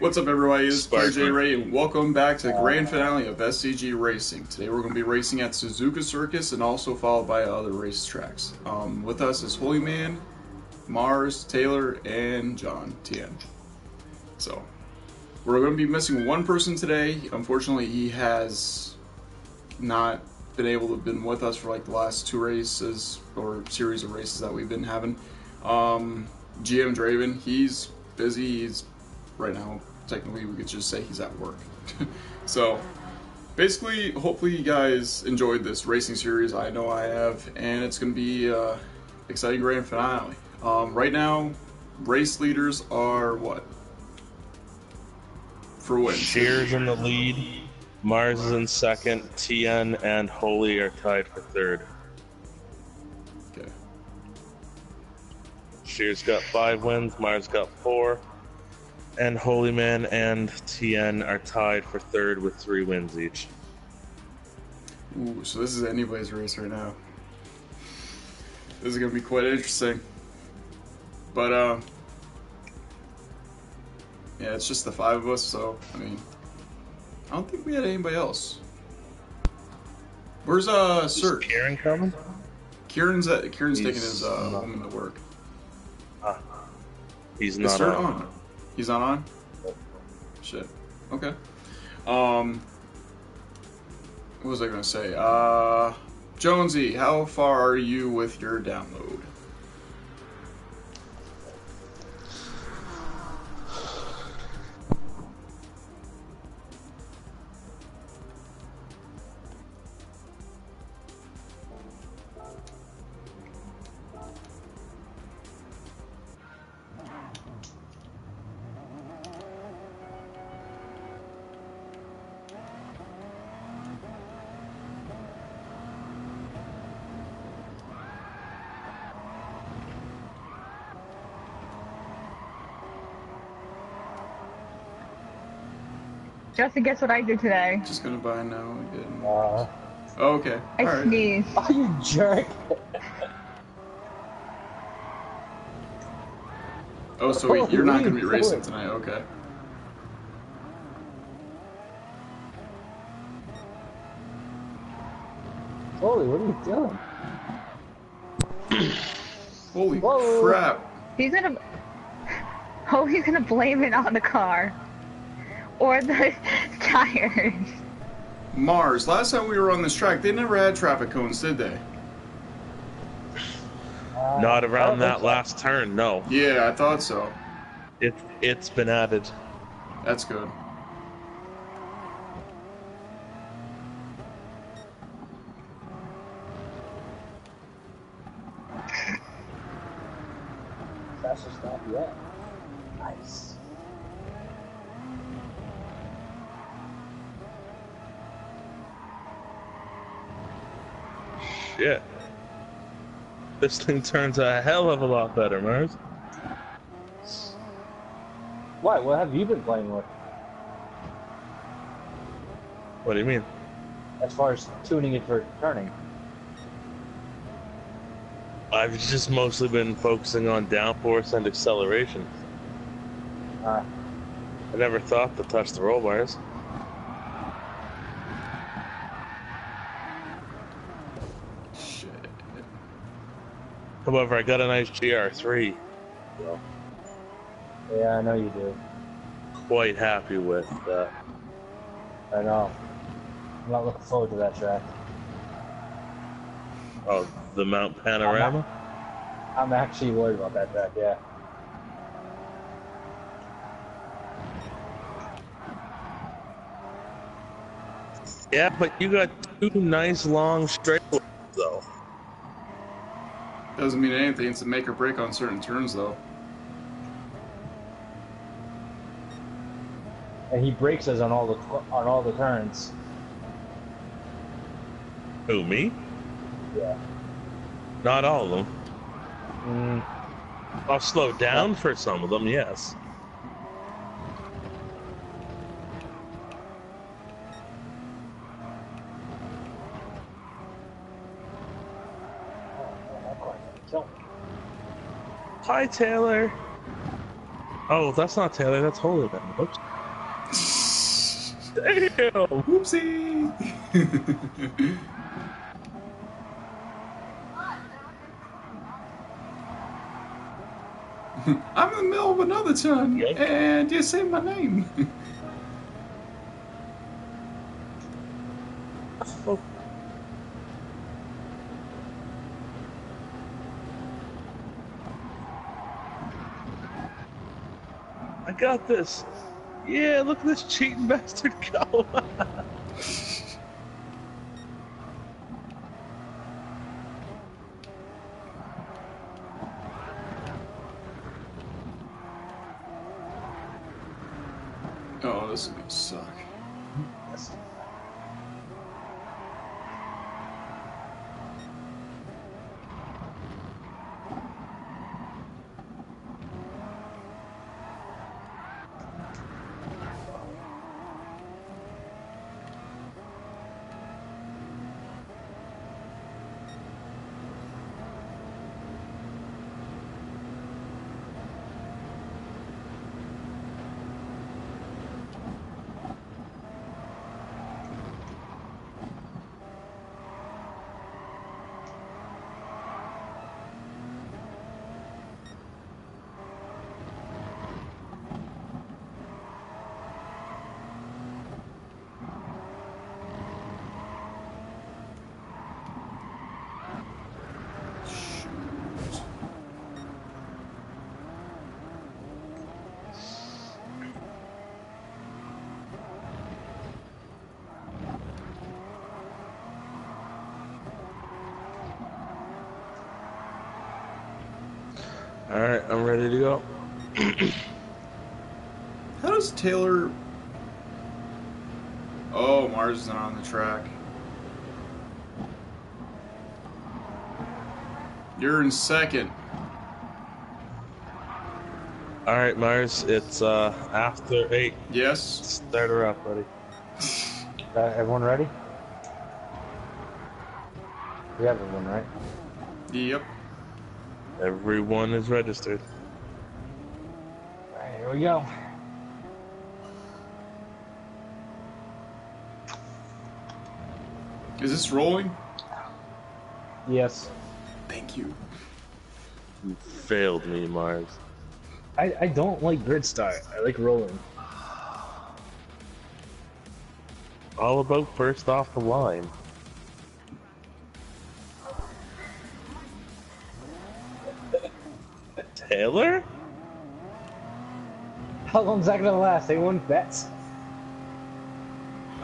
What's up, everybody? It's. KJ Ray, and welcome back to the grand finale of SCG Racing. Today, we're going to be racing at Suzuka Circuit and also followed by other racetracks. Um, with us is Holy Man, Mars, Taylor, and John Tien. So, we're going to be missing one person today. Unfortunately, he has not been able to have been with us for like the last two races or series of races that we've been having. Um, GM Draven, he's busy. He's right now technically we could just say he's at work. so basically, hopefully you guys enjoyed this racing series. I know I have, and it's going to be uh, exciting grand finale. Um, right now, race leaders are what for wins. Shears in the lead. Mars is in second. Tien and Holy are tied for third. Okay. Shears got five wins. Mars got four. And Holyman and Tien are tied for third with three wins each. Ooh, so this is anybody's race right now. This is gonna be quite interesting. But uh, yeah, it's just the five of us. So I mean, I don't think we had anybody else. Where's uh Sir? Kieran coming? Kieran's at, Kieran's He's taking his uh, not- woman to work. He's Is not on. on? He's not on. Shit. Okay. Um. What was I gonna say? Uh, Jonesy, how far are you with your download? Justin, guess what I did today? Just gonna buy now again. Uh, Oh, okay. I All right. sneezed. oh, you jerk. Oh, so wait, you're not gonna be What are you racing doing? tonight? Okay. Holy, what are you doing? Holy Whoa. crap! He's gonna. Oh, he's gonna blame it on the car. Or the tires. Mars. Last time we were on this track, they never had traffic cones, did they? Uh, Not around that so. last turn, no. Yeah, I thought so. It, it's been added. That's good. Fastest stop yet. Nice. Shit. This thing turns a hell of a lot better, Mars. Why? What have you been playing with? What do you mean? As far as tuning it for turning? I've just mostly been focusing on downforce and acceleration. Uh, I never thought to touch the roll bars. However, I got a nice GR3. So yeah, I know you do. quite happy with that. I know. I'm not looking forward to that track. Oh, the Mount Panorama? I'm actually worried about that track, yeah. Yeah, but you got two nice long straightaways, though. Doesn't mean anything. It's a make or break on certain turns, though. And he breaks us on all the on all the turns. Who, me? Yeah. Not all of them. Mm, I'll slow down for some of them, yes. oh, that car's gonna kill me. Hi, Taylor. Oh, that's not Taylor. That's Holy Man. Whoops. Damn. Whoopsie! I'm in the middle of another turn, and you say my name. got this. Yeah, look at this cheating bastard go. oh, this is gonna suck. Yes. Shoot. All right, I'm ready to go. How does Taylor? Oh, Mars is not on the track. You're in second. All right, Mars. It's uh after eight. Yes. Start her up, buddy. Uh, everyone ready? We have everyone, right? Yep. Everyone is registered. Alright, here we go. Is this rolling? Yes. Thank you. You failed me, Mars. I, I don't like grid start. I like rolling. All about first off the line. How long's that gonna last? Anyone bets?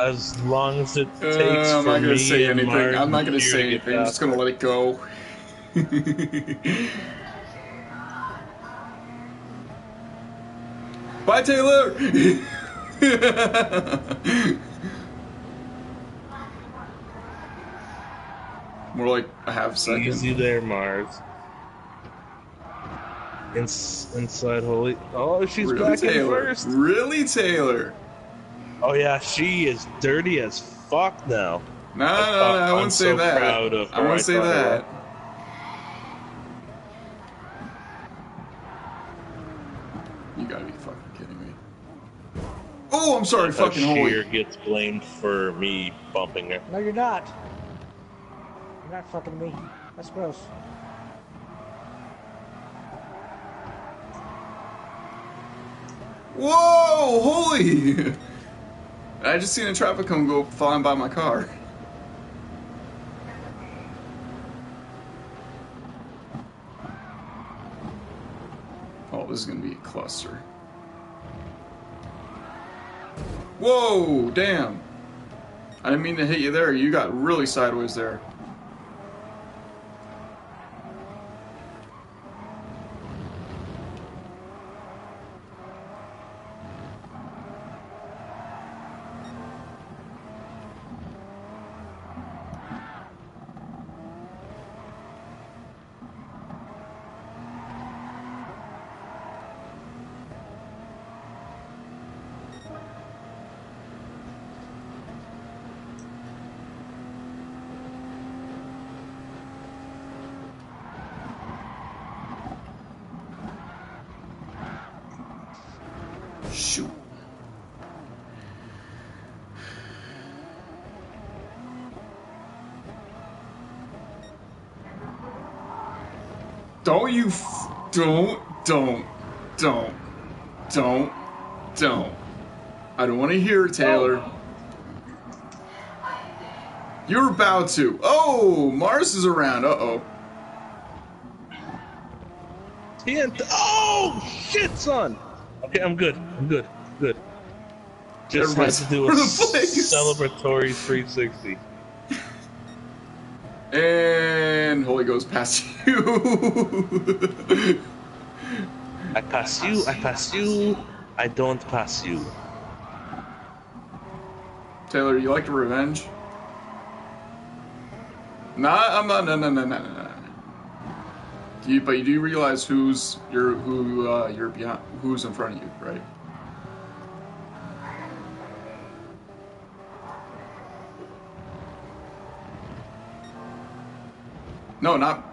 As long as it Uh, takes I'm for not gonna me say anything. Mark I'm not gonna say to get anything. I'm just gonna let it go. Bye, Taylor. More like a half second. Easy there, Mars. Ins- inside Holy. Oh, she's really, back in first. Really, Taylor? Oh yeah, she is dirty as fuck now. No, no, no, thought- I I'm wouldn't say so that. proud of I her. wouldn't I say thought I that. You gotta be fucking kidding me. Oh, I'm sorry, fucking Sheer holy. gets blamed for me bumping her. No, you're not. You're not fucking me. That's gross. Whoa, holy! I just seen a traffic cone go flying by my car. Oh, this is gonna be a cluster. Whoa, damn. I didn't mean to hit you there. You got really sideways there. You f- don't don't don't don't don't. I don't want to hear it, Taylor. You're about to. Oh, Mars is around. Uh oh. TNT. Oh shit, son. Okay, I'm good. I'm good. Good. Just had to do a celebratory 360. And Holy Ghost past you. I pass you. I pass you. I don't pass you. Taylor, you like to revenge? Nah, I'm not. No, no, no, no, no, no. Do you, but you do realize who's you're who uh, you're behind, who's in front of you, right? No, not.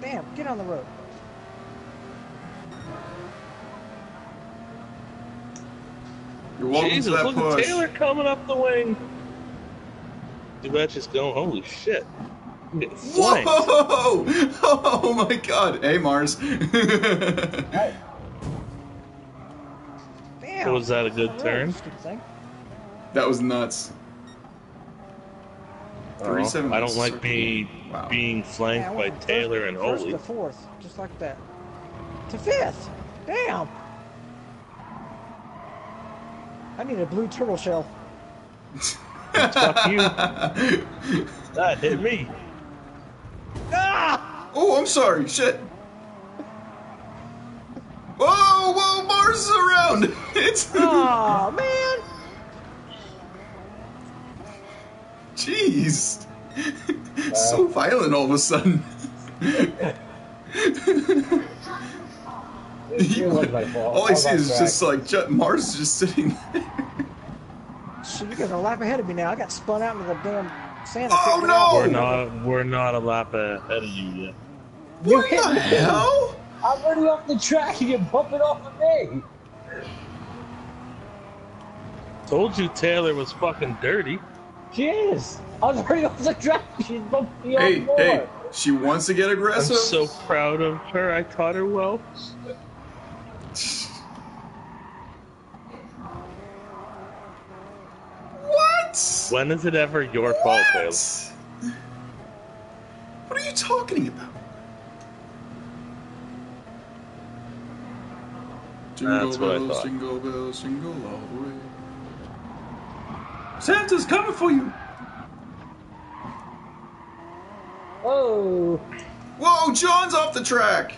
Damn, get on the road. You're welcome Jesus, to that look push. at Taylor coming up the wing. Too bad she's going. Holy shit. Whoa! Oh my God! Hey, Mars. Damn. Was that a good on the road, turn? that was nuts. Oh, 37 I don't like being Wow. being flanked I by went Taylor first, and first Holy. to fourth, just like that. To fifth. Damn. I need a blue turtle shell. Fuck you. That hit me. Ah! Oh, I'm sorry. Shit. Oh, whoa, whoa, Mars is around. It's Oh man. jeez. so violent all of a sudden. It was my all I was see on is track. just like ju- Mars is just sitting. there. Shit, you guys are a lap ahead of me now. I got spun out into the damn sand. Oh, couldn't get out. no! We're not. We're not a lap ahead of you yet. You What hit the me. hell? I'm already off the track and you're bumping off of me. Told you Taylor was fucking dirty. She is. I was already off the track. She's bumping me Hey, off more. hey, she wants to get aggressive. I'm so proud of her. I taught her well. What? When is it ever your fault, Taylor? What? What are you talking about? Jingle That's what I bells, thought. jingle bells, jingle all the way. Santa's coming for you. Oh, Whoa, John's off the track.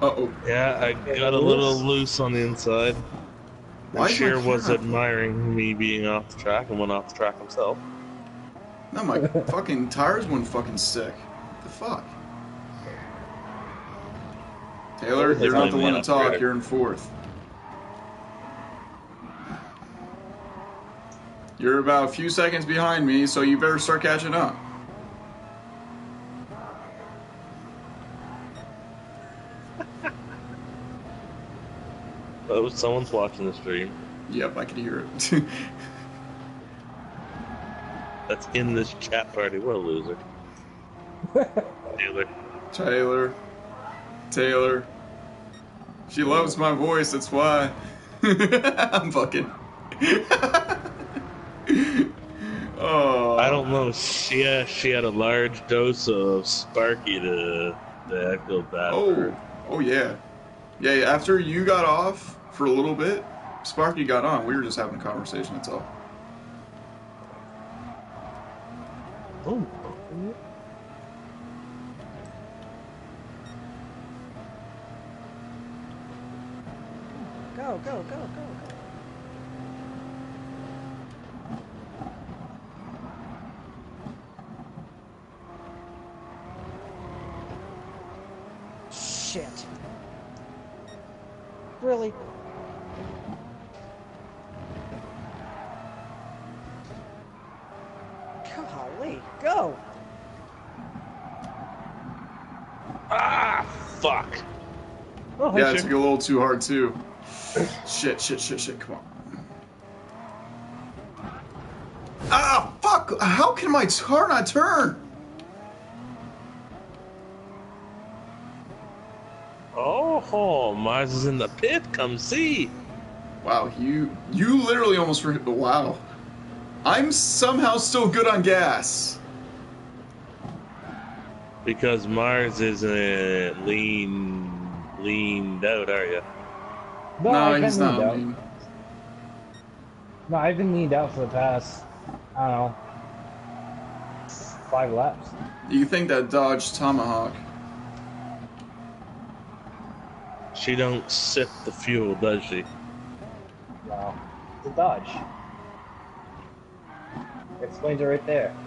Uh oh. Yeah, I got a little loose on the inside. Why And is my Sheer was admiring me being off the track and went off the track himself. No, my fucking tires went fucking sick. What the fuck? Taylor, you're not the one to talk. You're in fourth. You're about a few seconds behind me, so you better start catching up. Oh, someone's watching the stream. Yep, I can hear it. That's in this chat party. What a loser. Taylor. Taylor. Taylor. She loves my voice, that's why. I'm fucking. oh. I don't know. She had, she had a large dose of Sparky to, to feel bad. Oh, oh yeah. yeah. Yeah, after you got off for a little bit, Sparky got on. We were just having a conversation, that's all. Oh. Go, go, go, go, go. Shit. Really? Golly. me. Go. Ah, fuck. Oh, Yeah, sure. it took a little too hard too. Shit, shit, shit, shit. Come on. Ah, fuck! How can my car not turn? Oh, Mars is in the pit. Come see. Wow, you you literally almost re- wow. I'm somehow still good on gas. Because Mars isn't lean, leaned out, are you? No, no, I've he's been not. leaned out. lean. No, I've been leaned out for the past, I don't know, five laps. You think that Dodge Tomahawk? She don't sip the fuel, does she? No, it's a Dodge. Explains it right there.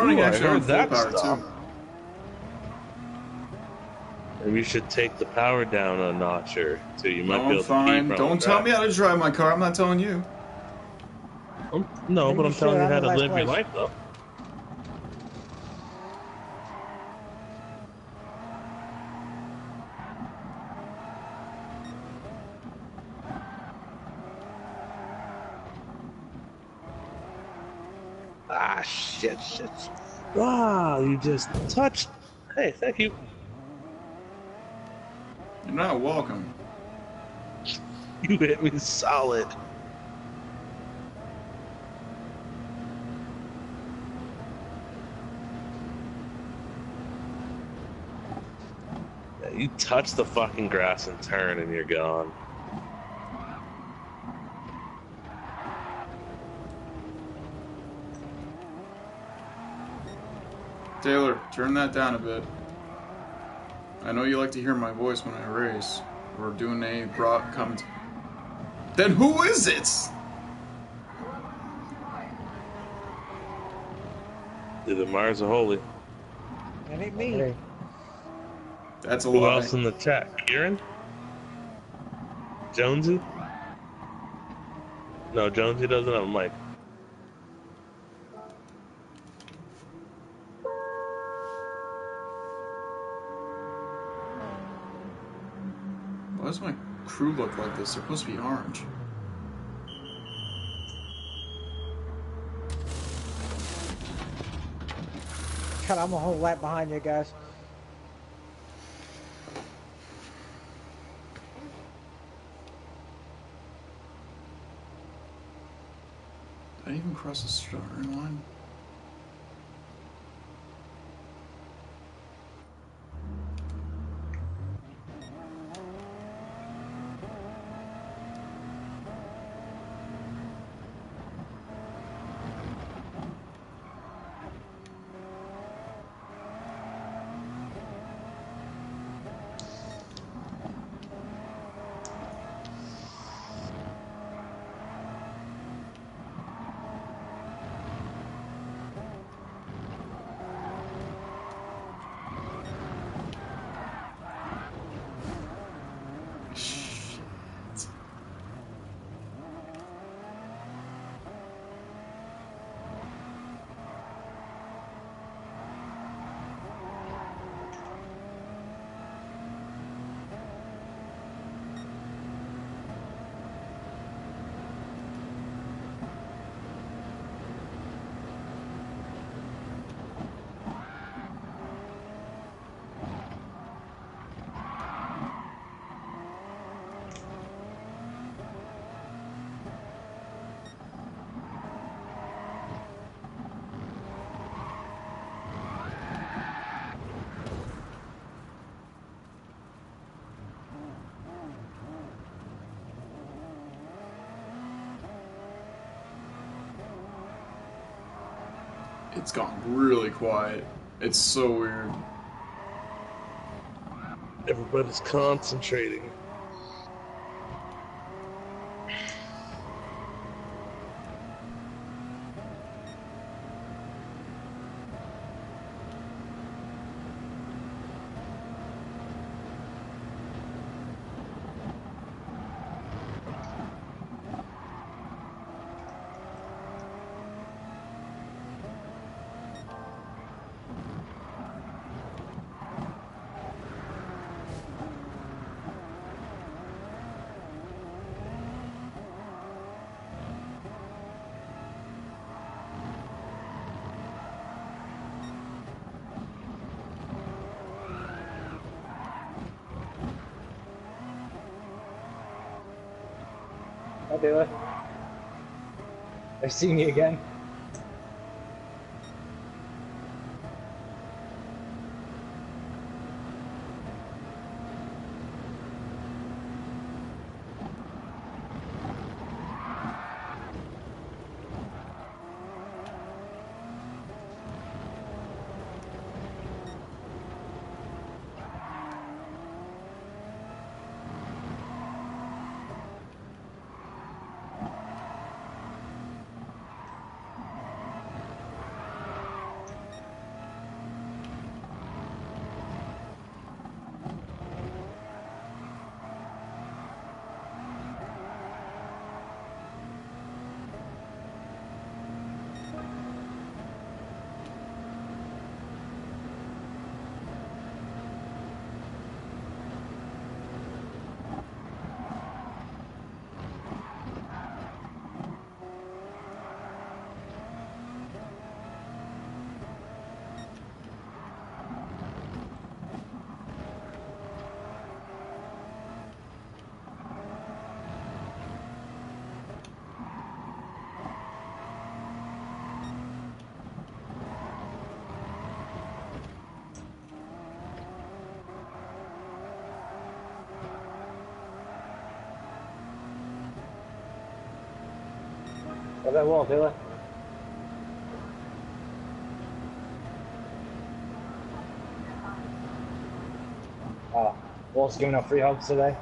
Running Ooh, I actually on heard that power stuff. too. Maybe you should take the power down a notch or two. You might No, be able fine. to keep Don't tell me how to drive my car. I'm not telling you. No, Maybe but I'm telling you how to last live your life, though. Ah, shit. Ah, you just touched. Hey, thank you. You're not welcome. You hit me solid. Yeah, You touch the fucking grass and turn, and you're gone. Taylor, turn that down a bit. I know you like to hear my voice when I race. We're doing a broad comment. Then who is it? Either Mars or Holy. That ain't me. That's a Who lie. else in the chat? Kieran? Jonesy? No, Jonesy doesn't have a mic. Crew look like this? They're supposed to be orange. God, I'm a whole lap behind you guys. Did I even cross the starting line? It's gone really quiet. It's so weird. Everybody's concentrating. Taylor. I've seen you again. Got that wall, Taylor. Oh, Wolf's giving out free hugs today.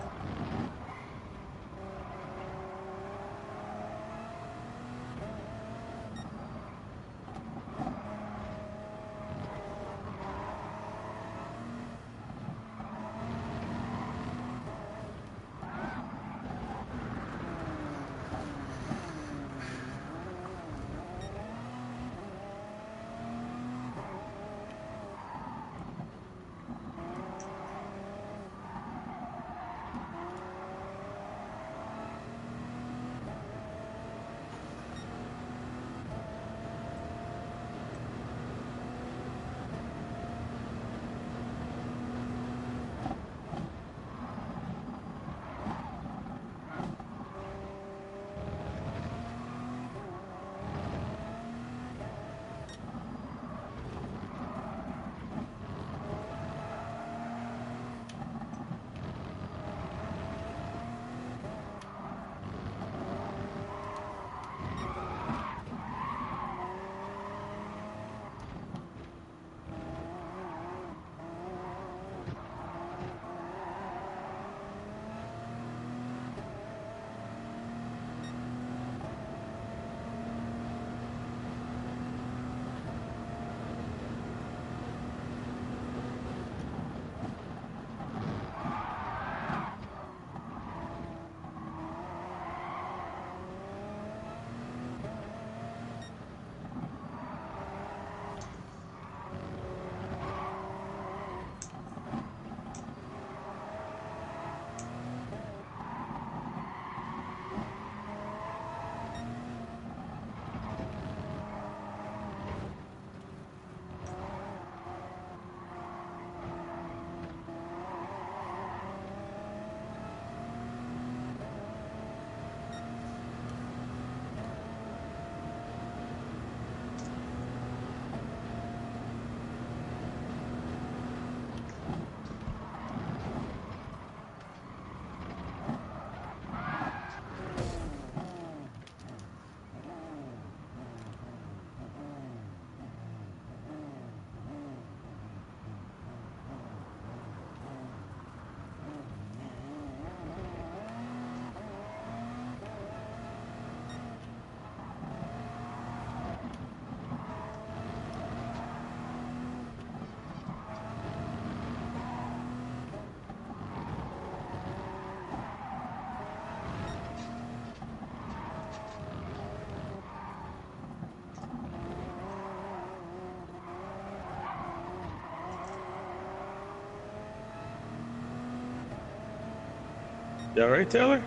All right, Taylor?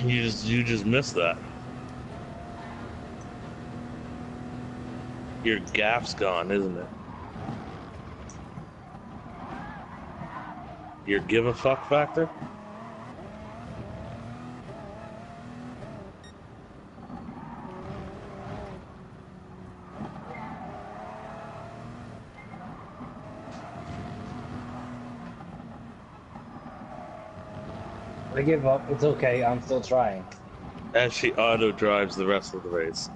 You just you just missed that. Your gap's gone, isn't it? Your give a fuck factor? Give up. It's okay. I'm still trying. As she auto drives the rest of the race.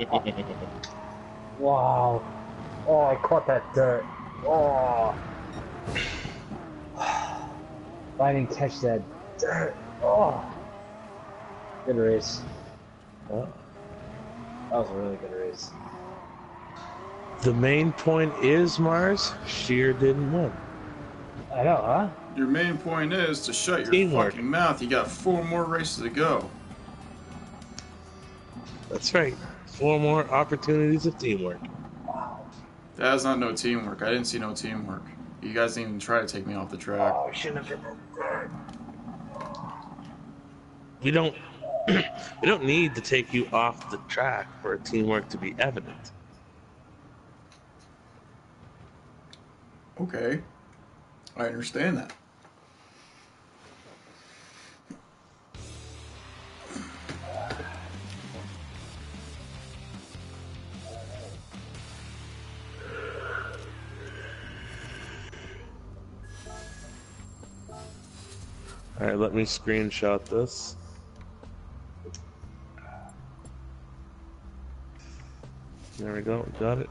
wow. Oh, I caught that dirt. Oh. I didn't catch that dirt. Oh. Good race. Oh. That was a really good race. The main point is, Mars, Sheer didn't win. I know, huh? Your main point is to shut your Teamwork. fucking mouth. You got four more races to go. That's right. Four more opportunities of teamwork. That's not no teamwork. I didn't see no teamwork. You guys didn't even try to take me off the track. Oh, I shouldn't have been there. We don't we don't need to take you off the track for teamwork to be evident. Okay. I understand that. Let me screenshot this. There we go, got it.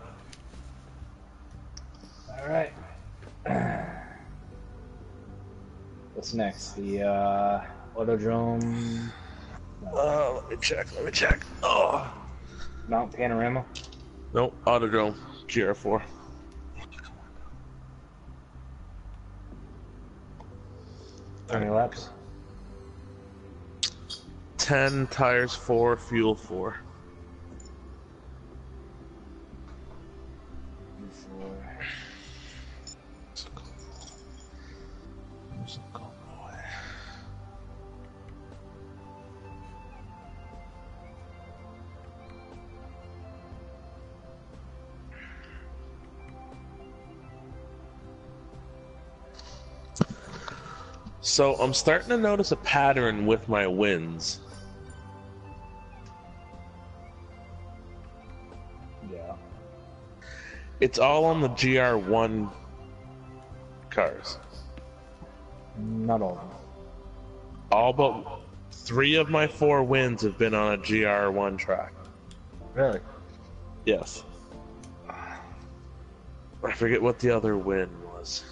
All right. What's next? The uh, Autodrome Uh, let me check, let me check. Oh! Mount Panorama. Nope, Autodrome, GR4. 10 tires 4, fuel 4. So I'm starting to notice a pattern with my wins. It's all on the GR1 cars. Not all. All but three of my four wins have been on a GR1 track. Really? Yes. I forget what the other win was.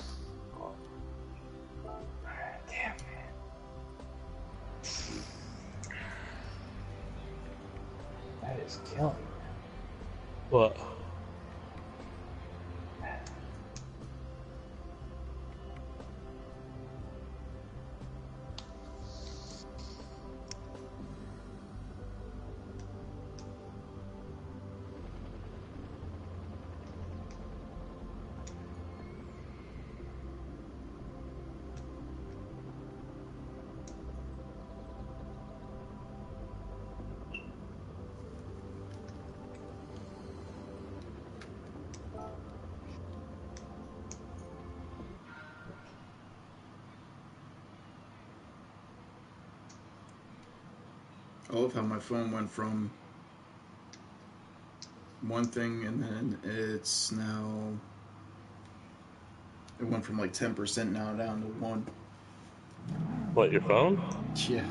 My phone went from one thing and then it's now it went from like 10% now down to 1 What, your phone? yeah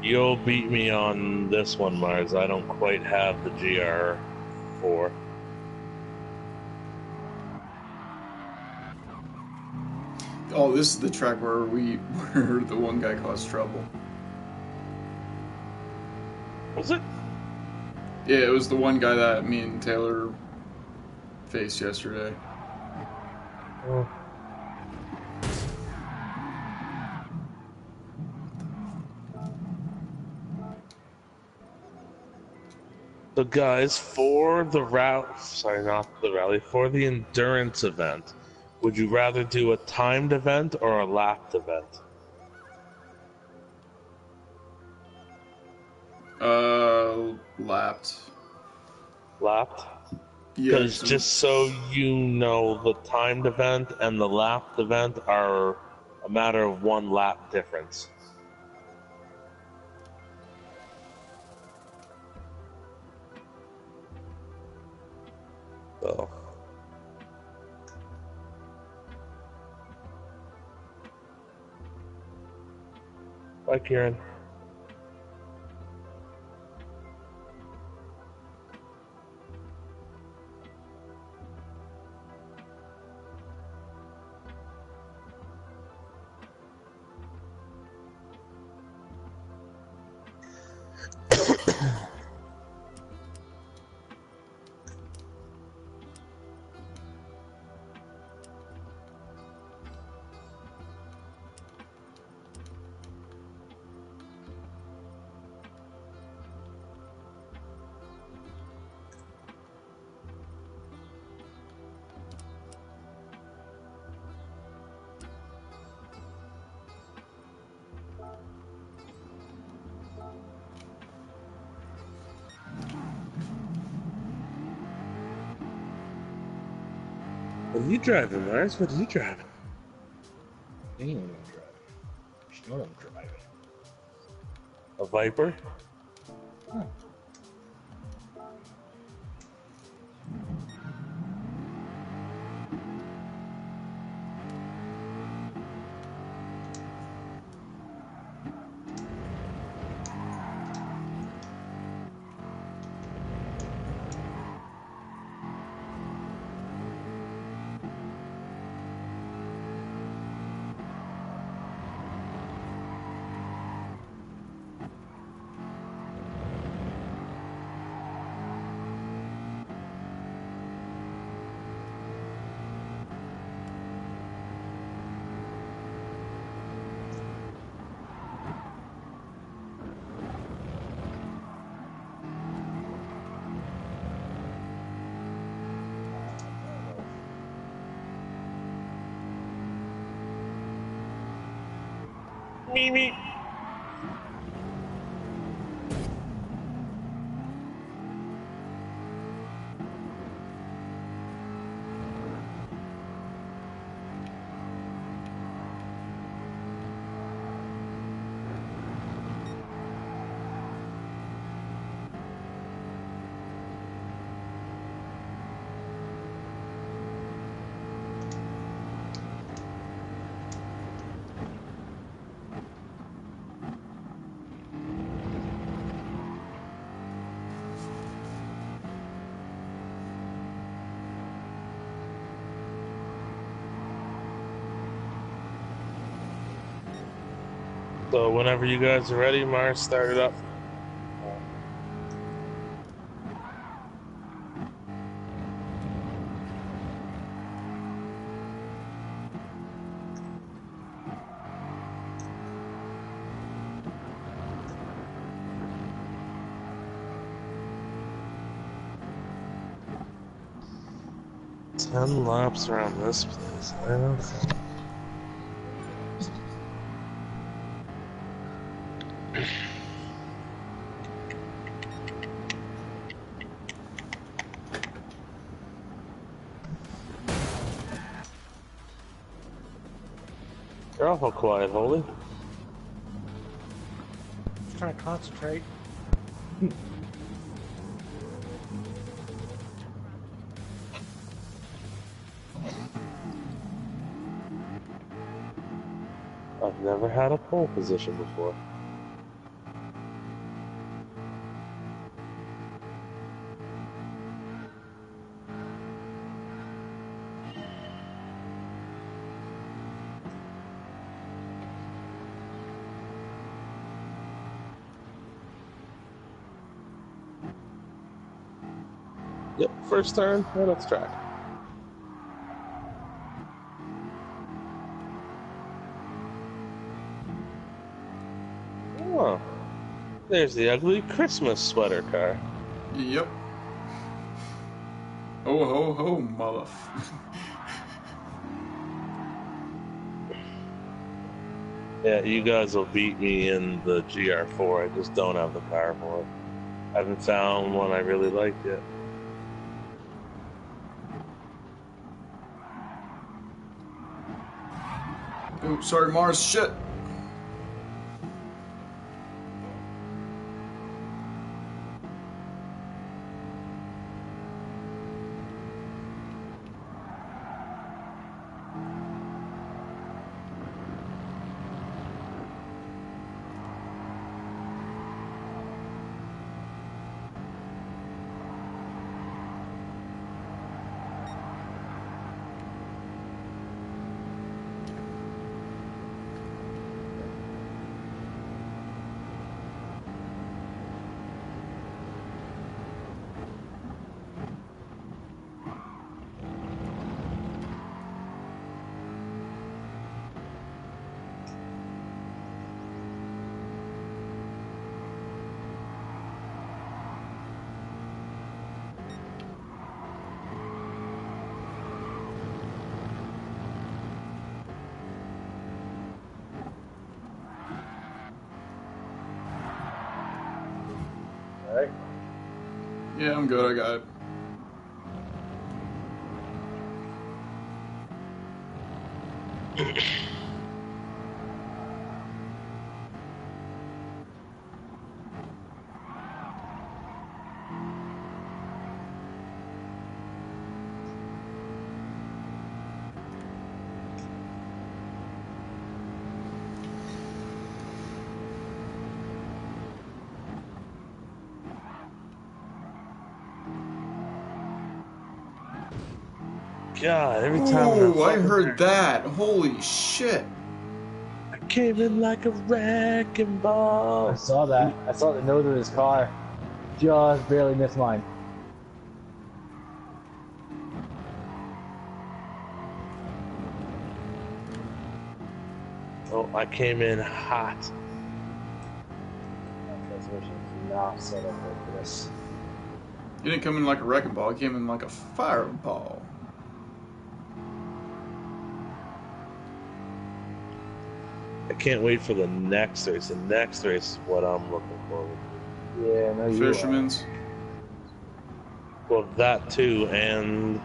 You'll beat me on this one, Mars. I don't quite have the GR4. oh this is the track where we where the one guy caused trouble Was it? yeah it was the one guy that me and taylor faced yesterday So, guys, for the route, sorry, not the rally, for the endurance event, would you rather do a timed event or a lapped event? uh lapped Lapped? yeah Because so- just so you know, the timed event and the lapped event are a matter of one lap difference. Kieran. Are you driving, Mars? What are you driving? You even driving. You know I'm driving. A Viper? So whenever you guys are ready, Mars, start it up. Ten laps around this place. I don't think. Awful quiet, Holy. Just trying to concentrate. I've never had a pole position before. First turn, the track. Oh, there's the ugly Christmas sweater car. Yep. Oh ho ho, mother. Yeah, you guys will beat me in the GR4. I just don't have the power for it. I haven't found one I really like yet. Ooh, sorry, Mars. Shit. Good. I got God, every time Ooh, that I fucking- heard that. Holy shit. I came in like a wrecking ball. I saw that. I saw the nose of his car. Just barely missed mine. Oh, I came in hot. Transmission's not set up for this. You didn't come in like a wrecking ball. You came in like a fireball. I can't wait for the next race. The next race is what I'm looking forward to. Yeah, no, you are. Fisherman's. Well, that too, and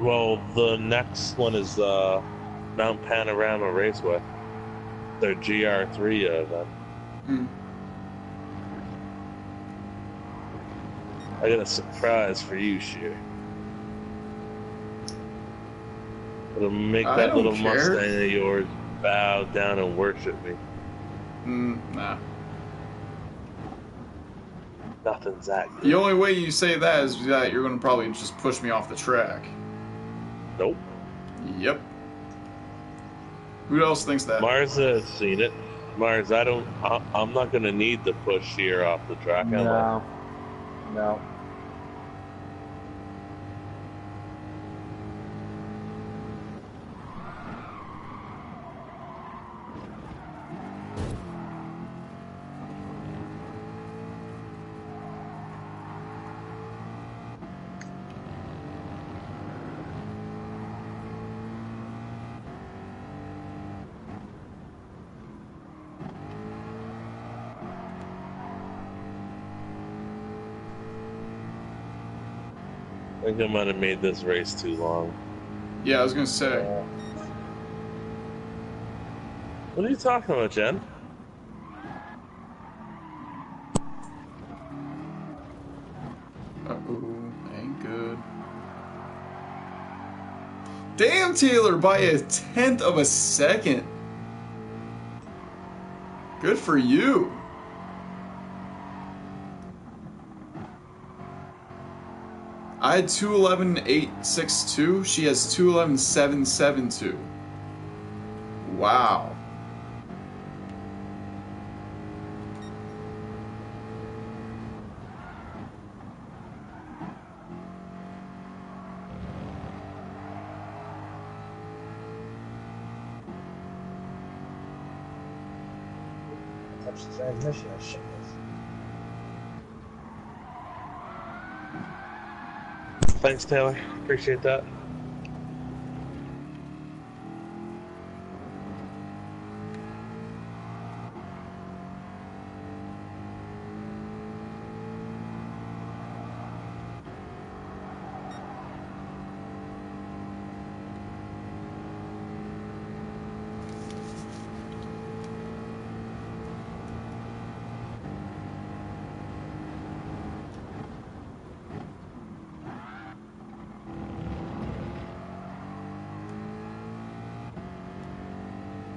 well, the next one is uh, Mount Panorama Raceway, their GR3 event. Hmm. I got a surprise for you, Sheer. It'll make I that little care. Mustang of yours bow down and worship me. Mm, nah. Nothing's that good. The only way you say that is that you're gonna probably just push me off the track. Nope. Yep. Who else thinks that? Marza has seen it. Mars, I don't. I, I'm not gonna need to push here off the track. am I? No. No. Think I might have made this race too long. Yeah, I was gonna say. What are you talking about, Jen? Uh oh, ain't good. Damn, Taylor, by a tenth of a second. Good for you. I had 211.862. She has 211.772. Wow. Oh, shit. Thanks, Taylor. Appreciate that.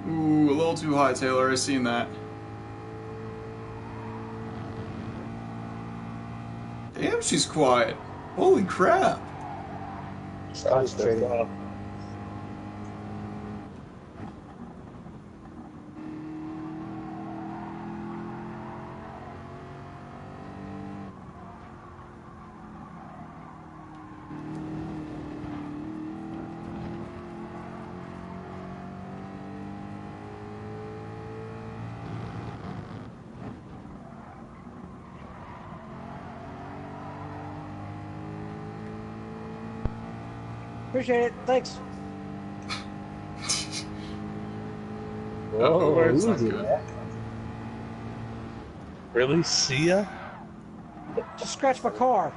Ooh, a too high, Taylor. I seen that. Damn, she's quiet. Holy crap. Appreciate it. Thanks. Whoa, that's not good. man. Really, Sia? Just scratch my car.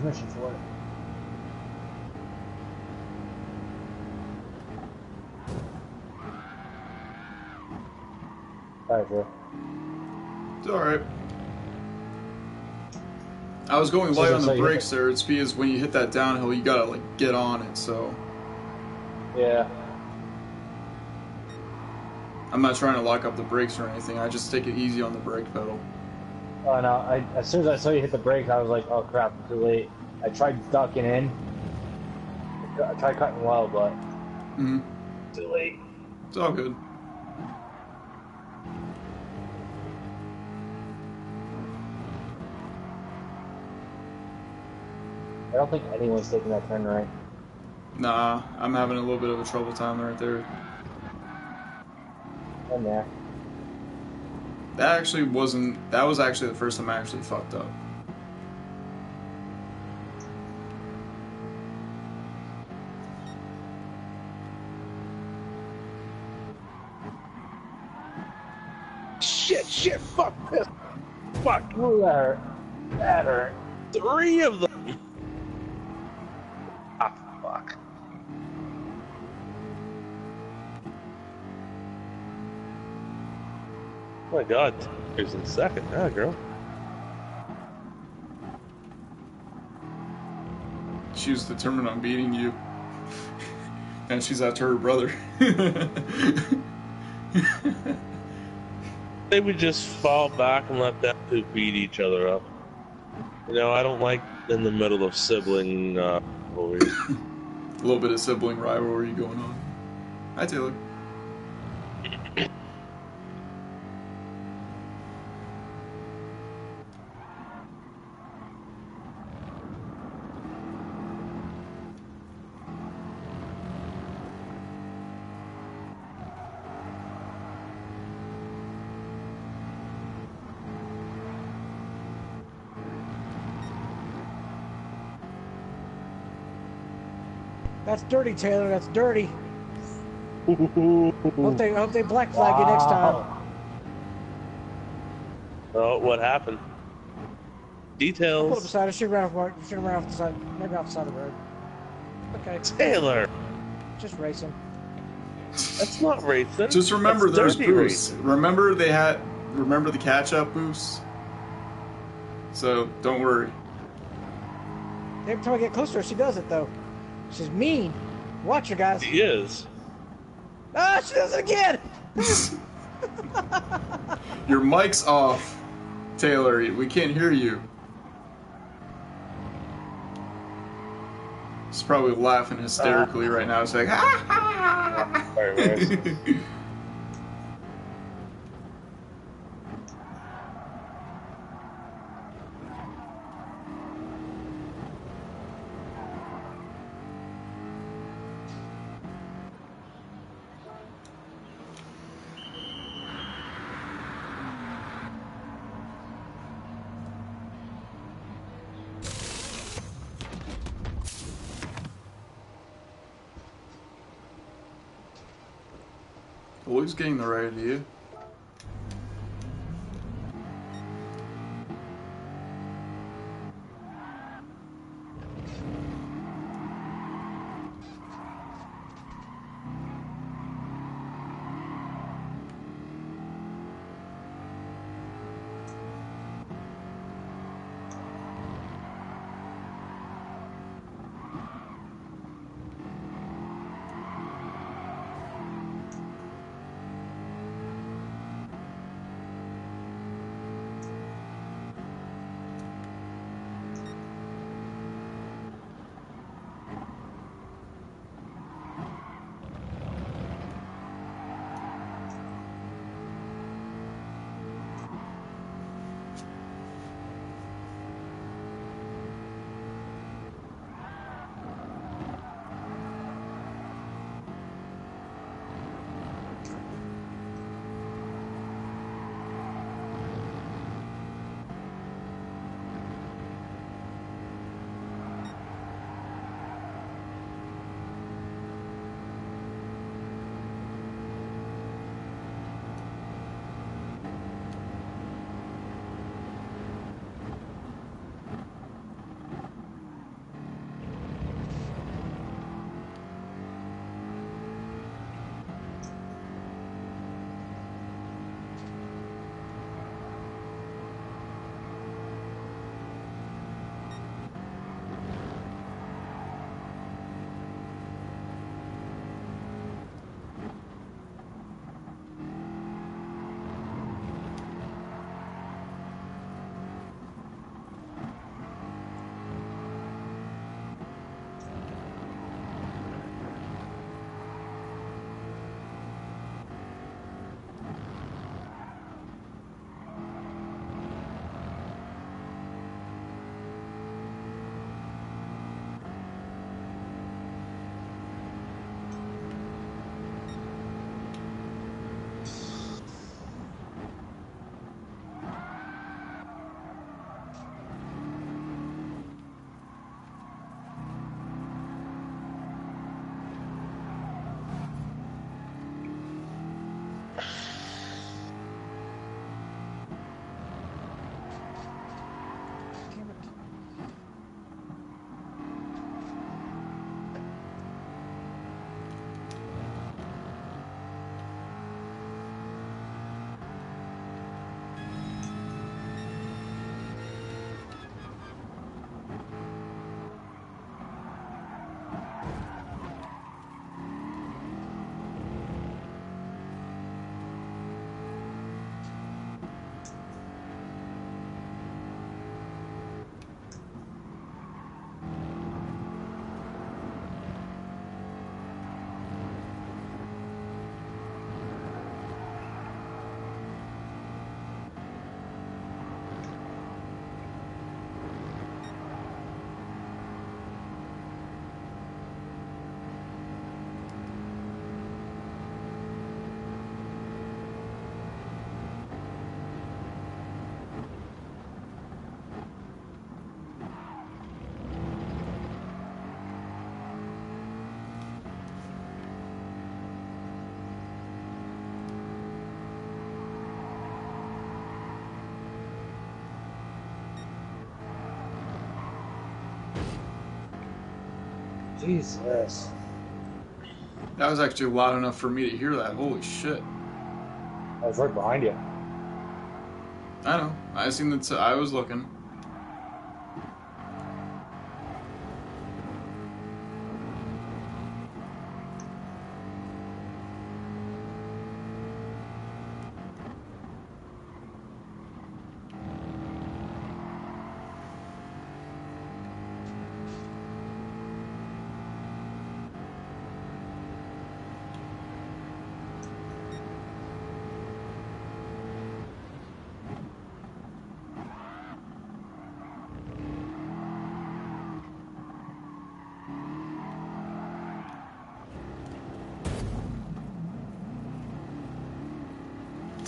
Transmission for it. Sorry, Drew. It's alright. I was going light on the brakes there. It's because when you hit that downhill, you gotta like get on it. So Yeah. I'm not trying to lock up the brakes or anything. I just take it easy on the brake pedal. Oh no! I, as soon as I saw you hit the brakes, I was like, "Oh crap! I'm too late." I tried ducking in. I tried cutting well, but mm. too late. It's all good. I don't think anyone's taking that turn right. Nah, I'm having a little bit of a trouble time right there. Oh, I'm there. That actually wasn't. That was actually the first time I actually fucked up. Shit, shit, fuck this. Fuck, Ooh, that hurt. That hurt. three of them. Oh my god, here's in second. Ah, girl. She was determined on beating you, and she's after her brother. They would just fall back and let them two beat each other up. You know, I don't like in the middle of sibling uh, rivalry. a little bit of sibling rivalry going on. Hi, Taylor. Dirty, Taylor. That's dirty. Hope they hope they black flag you next time. Oh, what happened? Pull up Details. beside us. Shoot right off. Mark. Shoot right off the side. Maybe off the side of the road. Okay, Taylor, just racing. that's not racing. Just remember, That's there's boosts. racing. Remember they had. Remember the catch-up boosts. So don't worry. Every time I get closer, she does it though. She's mean. Watch her, guys. He is. Ah, she does it again. Your mic's off, Taylor. We can't hear you. She's probably laughing hysterically right now. It's like, ah! Sorry, getting the right idea. Jesus. That was actually loud enough for me to hear that. Holy shit. I was right behind you. I know. I seen that. I was looking.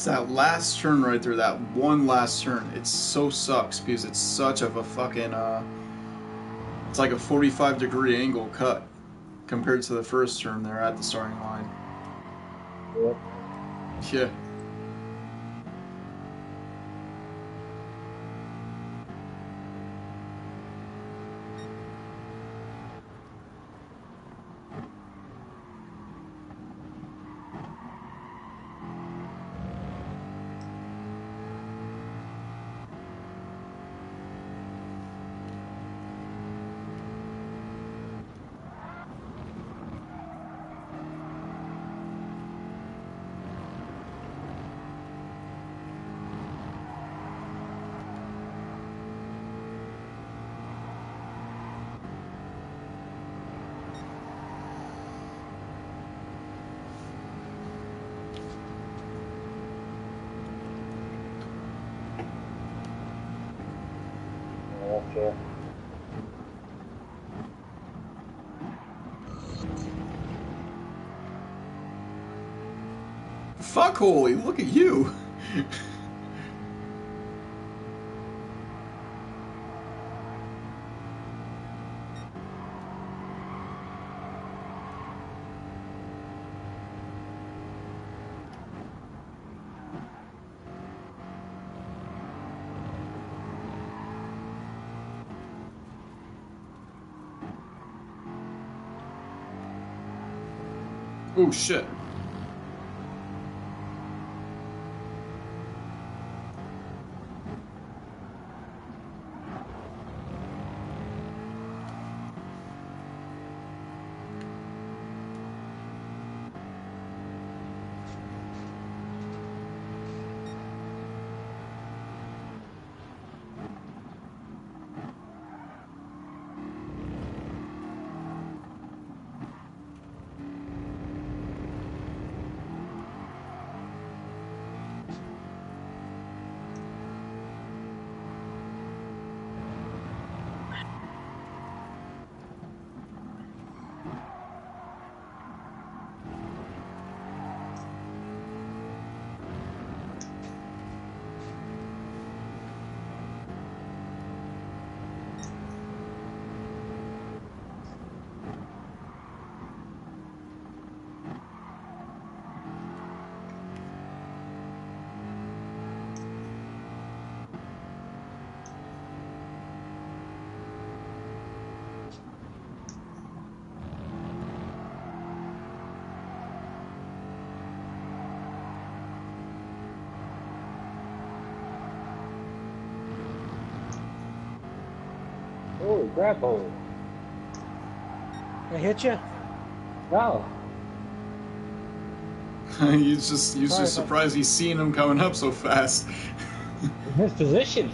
It's that last turn right there, that one last turn. It so sucks because it's such of a fucking uh it's like a 45 degree angle cut compared to the first turn there at the starting line. Yep. Yeah. Okay. Holy, look at you. oh shit. Holy crap, holy. I hit you? No. he's just he's Sorry just surprised he's seeing him coming up so fast. In his position.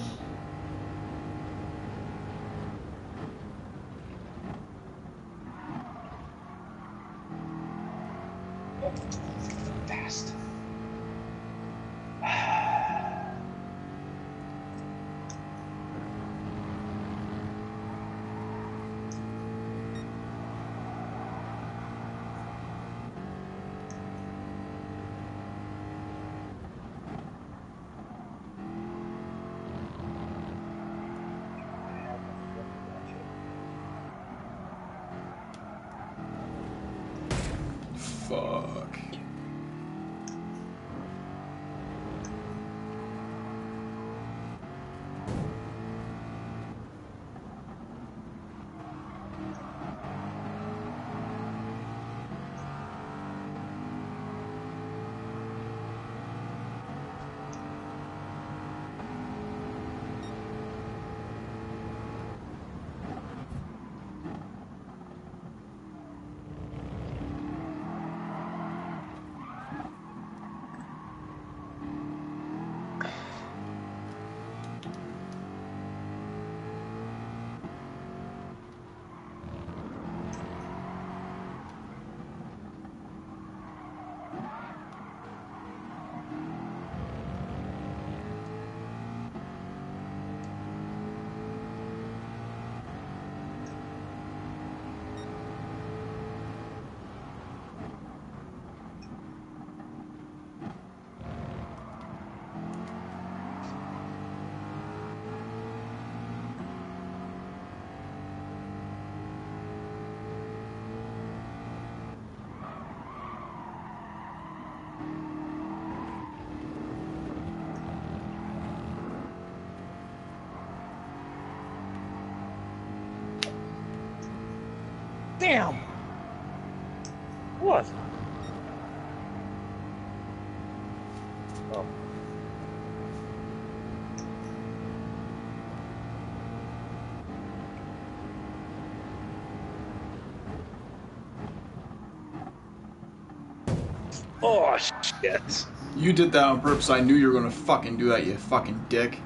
Oh shit! You did that on purpose. I knew you were gonna fucking do that, you fucking dick.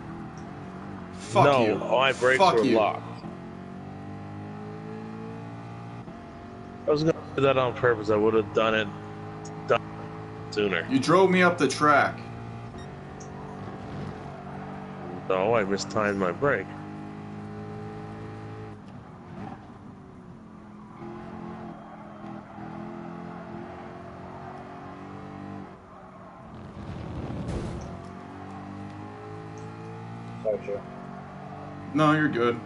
Fuck no, you. my brakes Fuck were you. locked. I was gonna do that on purpose. I would have done it sooner. You drove me up the track. No, I mistimed my brake. Sorry, Joe. No, you're good.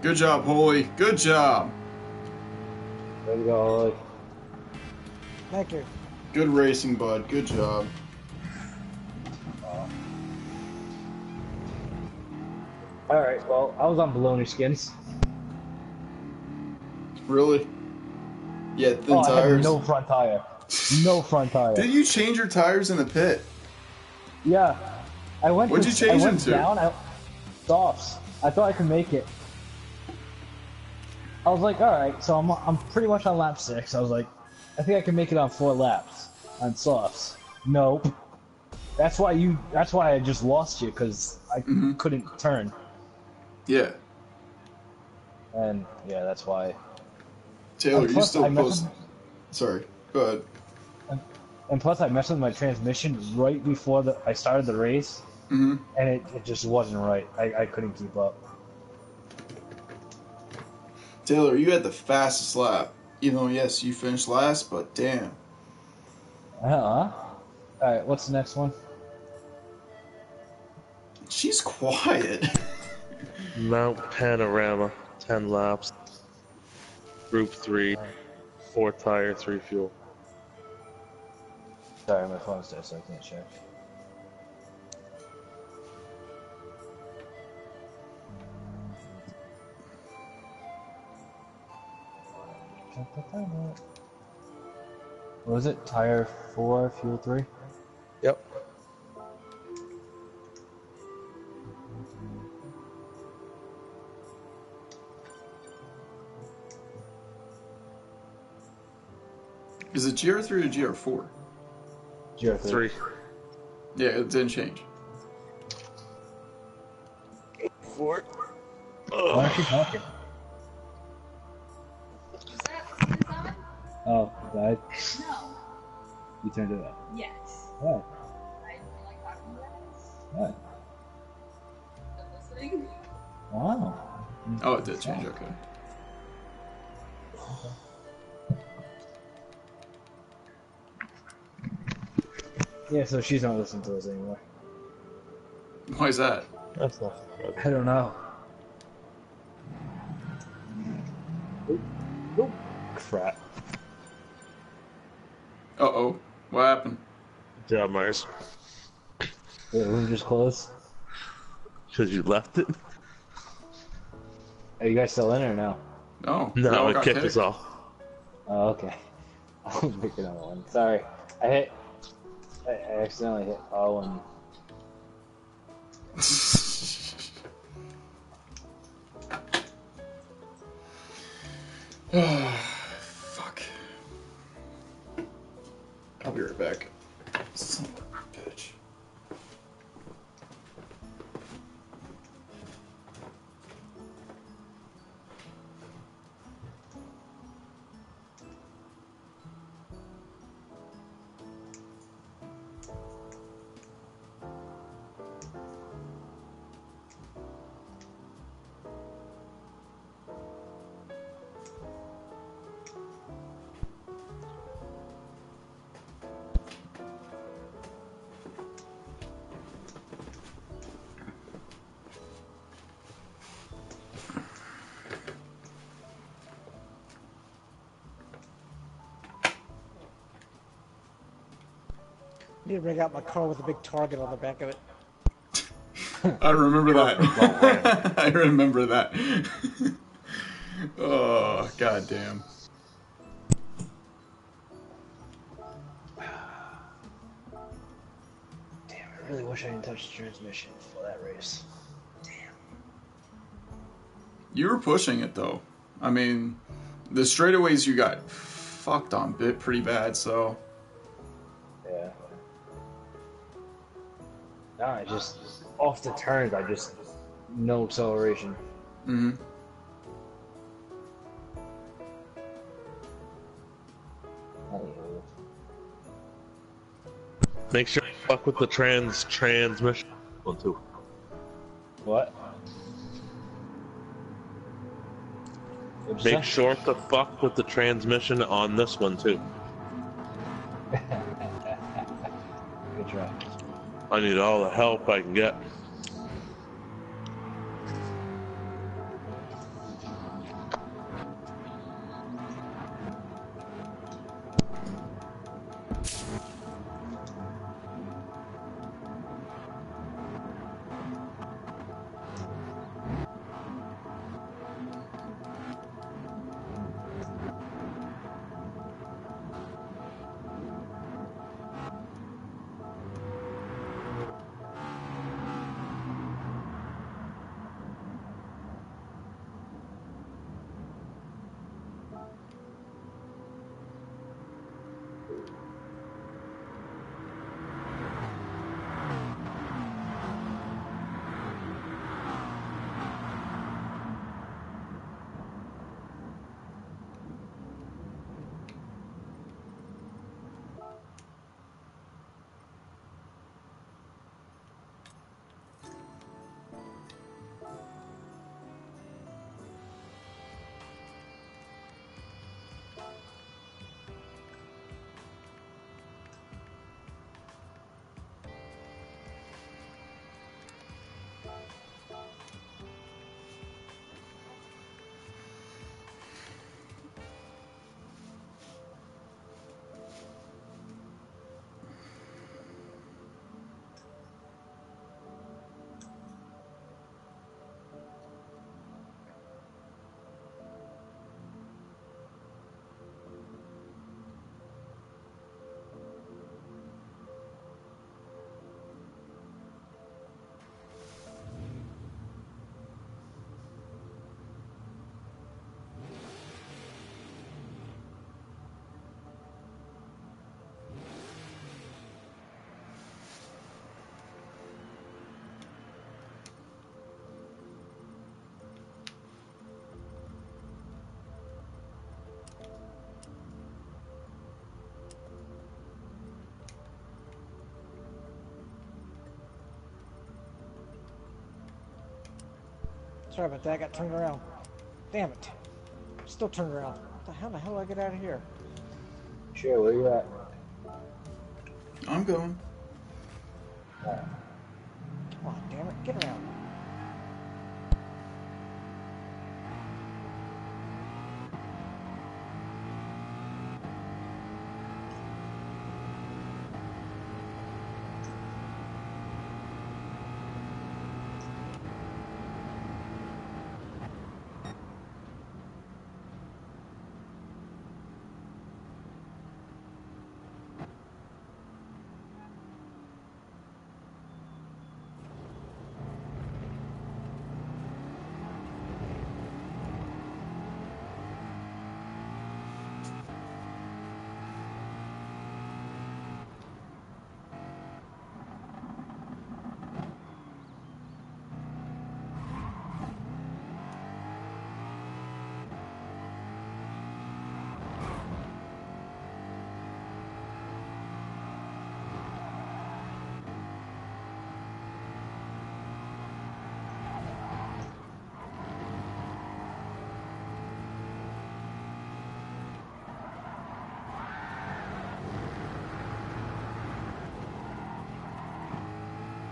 Good job, Holy. Good job. Way to go, Holly. Thank you. Good racing, bud. Good job. Alright, well, I was on baloney skins. Really? Yeah, thin Oh, tires. no front tire. No front tire. Did you change your tires in the pit? Yeah. I went What'd to, you change them to? down, I, softs. I thought I could make it. I was like, alright, so I'm, I'm pretty much on lap six. I was like, I think I can make it on four laps on softs. Nope. That's why you, that's why I just lost you, because I Mhm. couldn't turn. Yeah. And yeah, that's why. Taylor, you plus, still I messed post. Sorry. Go ahead. And plus, I messed with my transmission right before the, I started the race, hmm and it, it just wasn't right. I, I couldn't keep up. Taylor, you had the fastest lap. Even though, yes, you finished last, but damn. Uh-huh. Alright, what's the next one? She's quiet. Mount Panorama, 10 laps. Group 3, 4 tire, 3 fuel. Sorry, my phone's dead, so I can't check. What was it? Tire 4, fuel 3? Is it GR3 or GR4? GR3. 3. Yeah, it didn't change. 4. Why aren't you talking? Is that is on? Oh, I, No. you turned it off. Yes. Why? I don't like talking to guys. Why? Wow. Oh, it did change. Okay. Yeah, so she's not listening to us anymore. Why is that? That's not. I don't know. Crap. Uh oh. What happened? Good job, Myers. The room just closed. Because you left it? Are you guys still in or no? No. we all No, it kicked us off. Oh, okay. I'll pick another one. Sorry. I hit. I accidentally hit O and. Need to bring out my car with a big target on the back of it. I remember that. I remember that. oh, goddamn. Damn, I really wish I didn't touch the transmission for that race. Damn. You were pushing it though. I mean, the straightaways you got fucked on bit pretty bad. So off the turns. I just no acceleration. hmm Make sure you fuck with the trans transmission one too. What? What'd Make sure to fuck with the transmission on this one too. Good try. I need all the help I can get. Sorry about that. I got turned around. Damn it. Still turned around. What the hell, the hell do I get out of here? Sure, where you at? I'm going. Come on, damn it. Get around.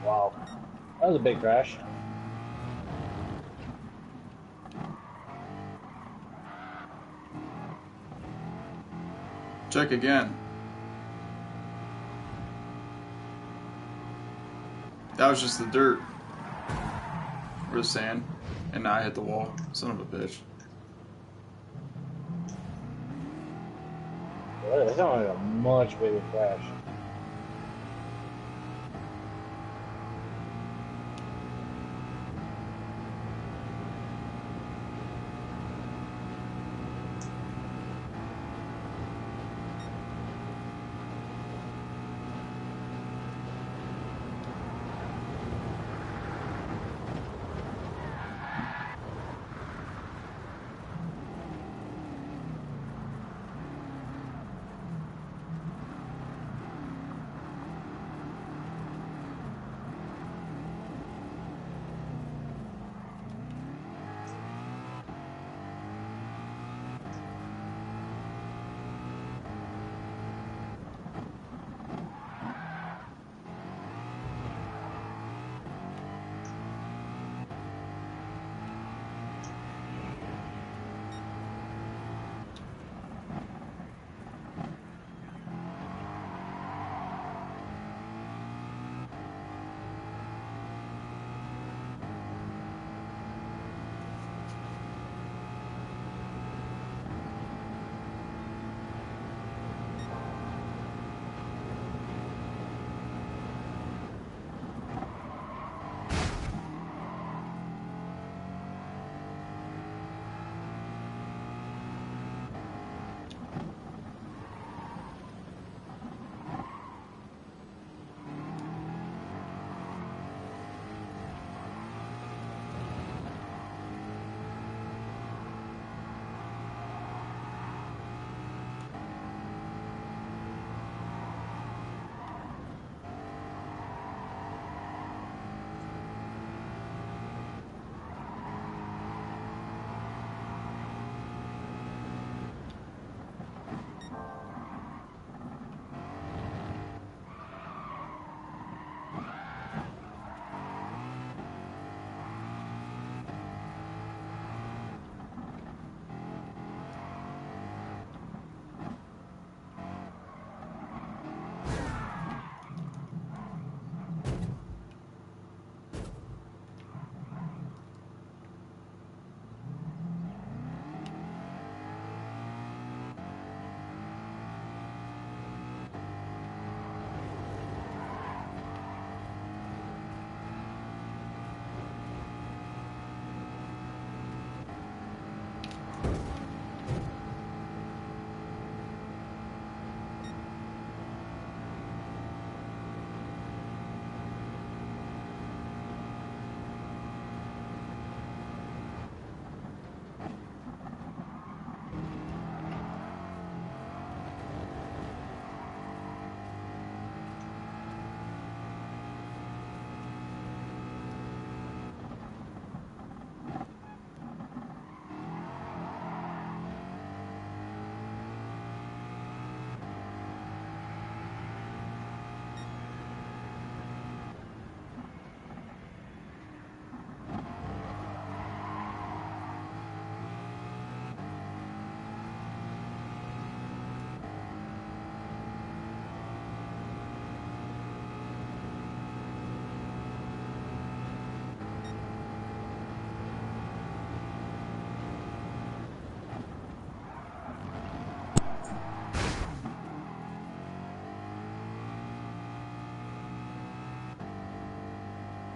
Wow. That was a big crash. Check again. That was just the dirt. Or the sand. And I hit the wall. Son of a bitch. That sounded like a much bigger crash.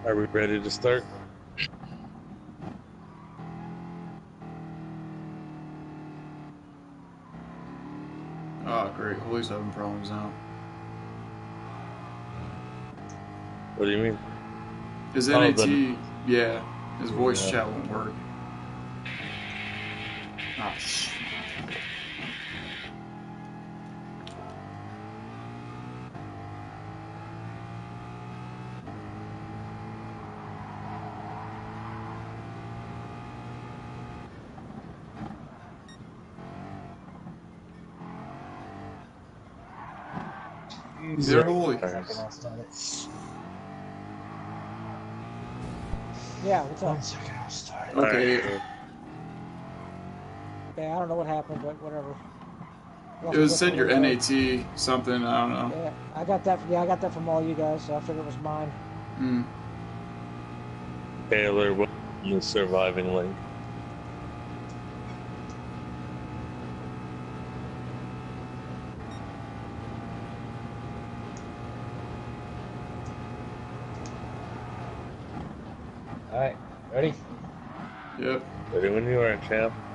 Are we ready to start? Oh, great. Holy's having problems now. What do you mean? His Oh, NAT, then- yeah, his voice Yeah. chat won't work. Ah, sh- They're holy. Second, I'll start it. Yeah, what's up? One second, I'll start it. Okay, Alright, Yeah, I don't know what happened, but whatever. it was said your NAT something. I don't know. Yeah, I got that. Yeah, I got that from all you guys, so I figured it was mine. Mm. Taylor was the surviving link. Alright, ready? Yep. Ready when you are, champ.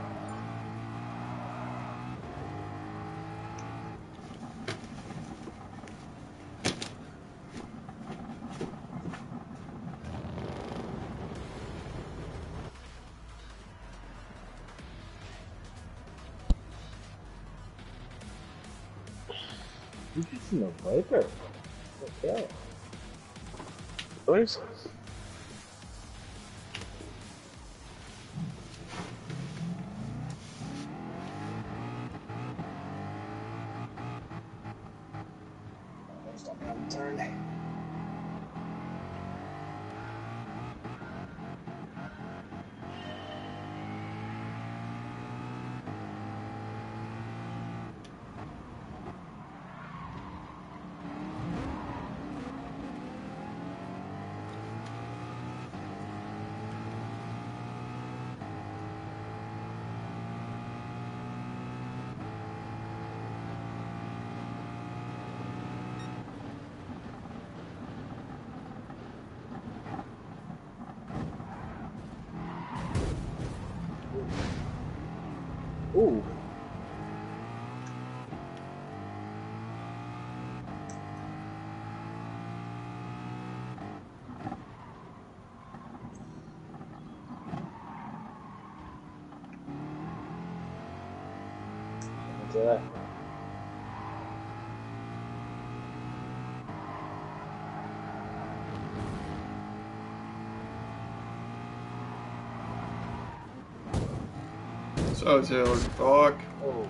Oh, so Taylor, fuck. Oh.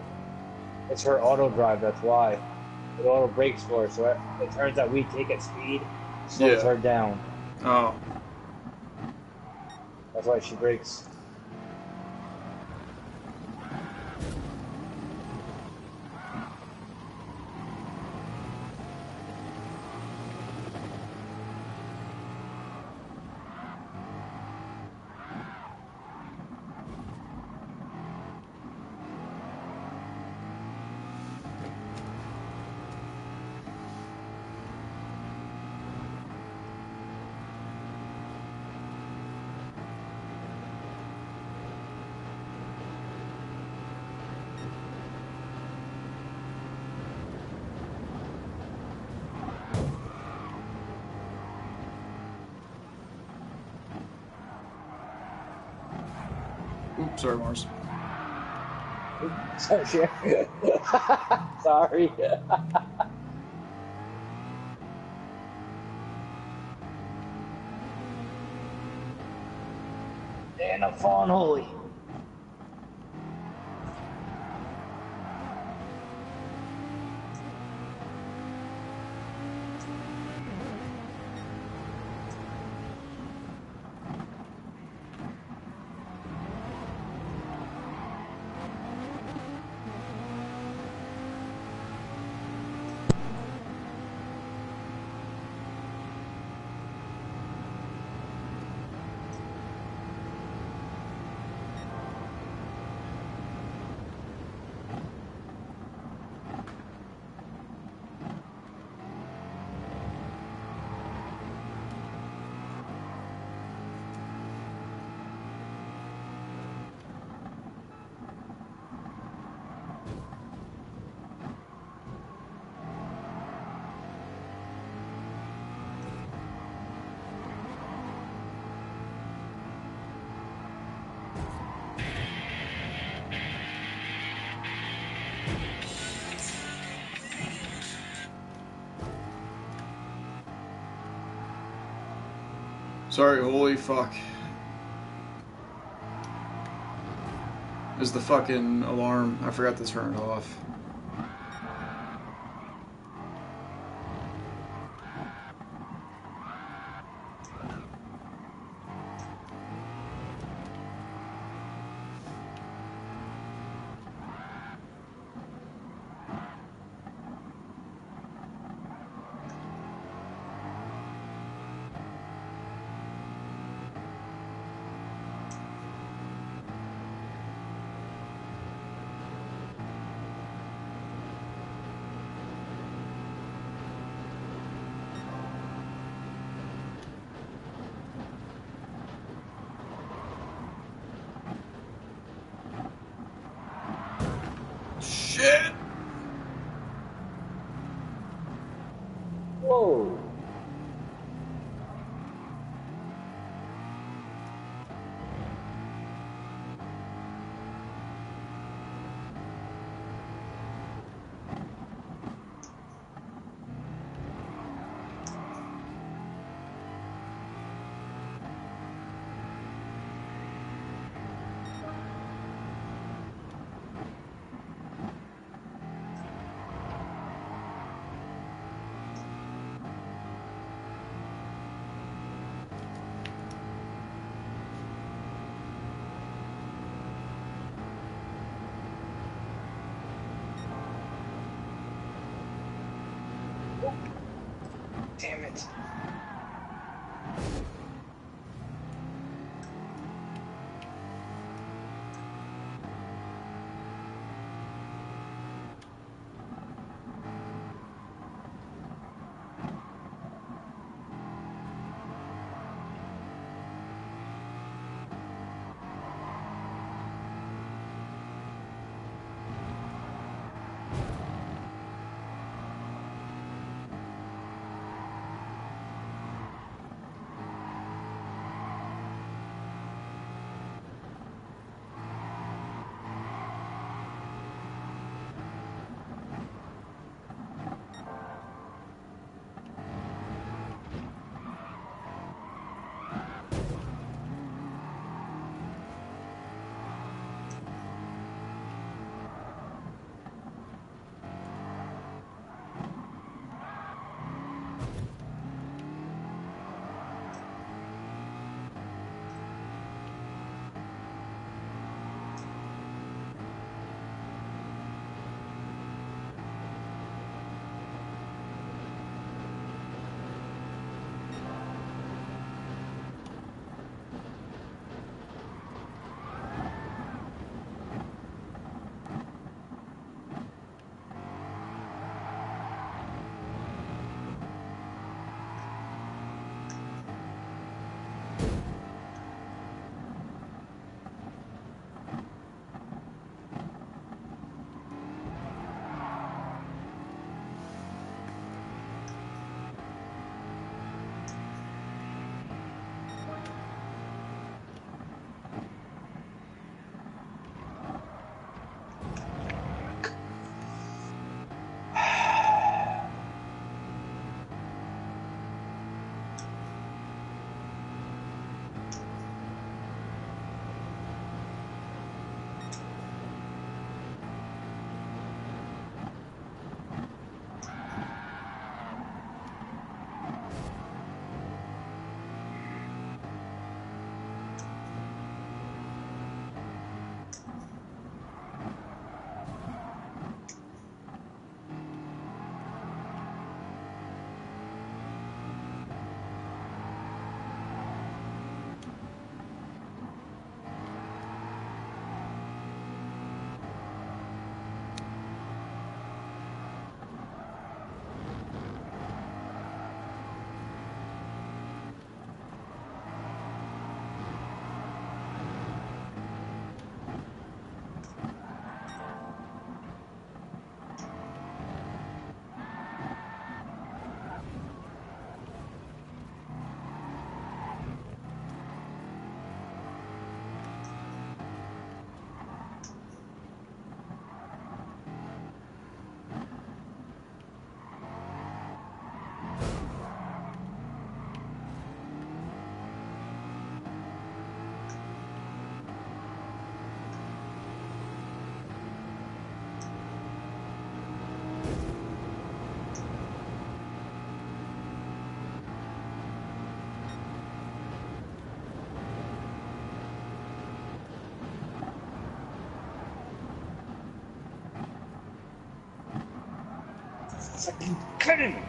It's her auto drive, that's why. It auto brakes for her, so it, it turns out we take at speed, slows Yeah. her down. Oh. That's why she brakes. Oops, sorry, Mars. Sorry. Sorry. and I'm falling holy. Sorry, holy fuck. Is the fucking alarm. I forgot to turn it off. Fucking kidding!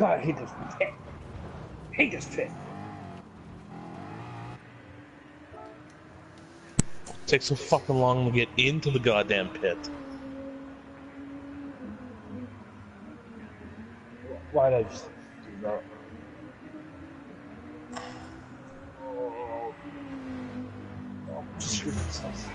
God, he just pit. hate this pit. Takes so fucking long to get into the goddamn pit. Why did I just do that? Oh, shoot myself.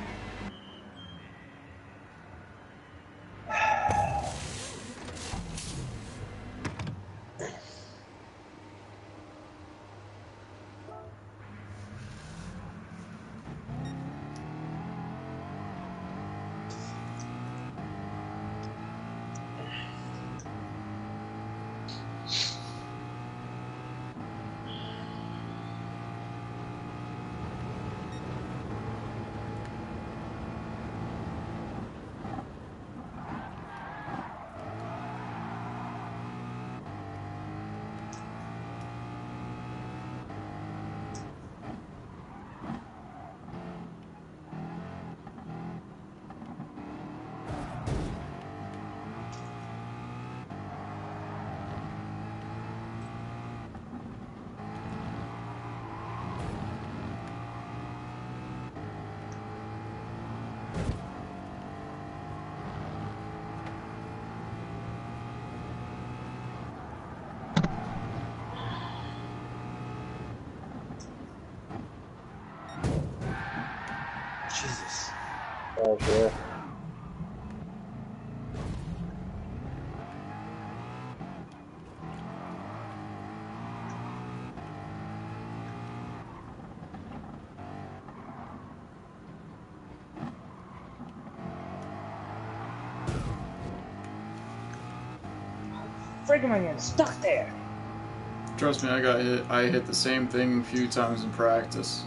Jesus. Oh, sure. Freaking my getting stuck there. Trust me, I got hit. I hit the same thing a few times in practice.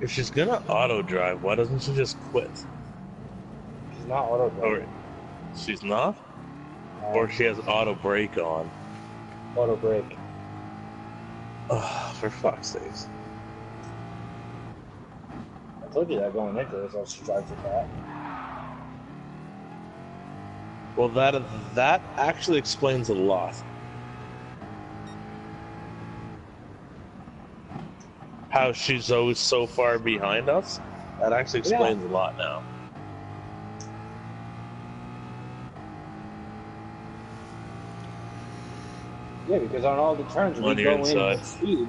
If she's gonna auto drive, why doesn't she just quit? Not auto Or she's not? Or she has auto brake on. auto brake. Ugh, for fuck's sakes. I told you that going into this, I'll drive it back. Well, that that actually explains a lot. How she's always so far behind us. That actually Yeah. explains a lot now. Yeah, because on all the turns we go in inside. with speed.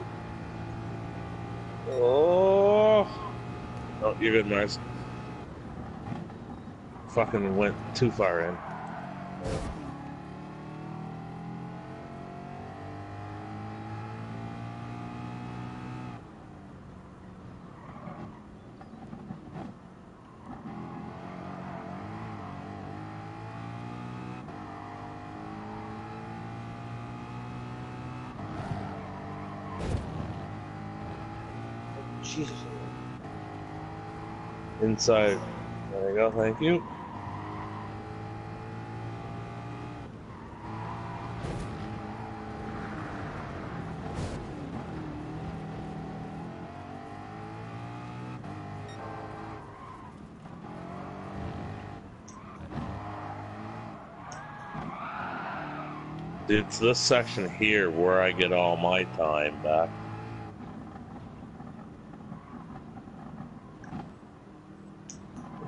Oh, oh, you're good, Mars. Fucking went too far in. Inside. There we go. Thank you. It's this section here where I get all my time back.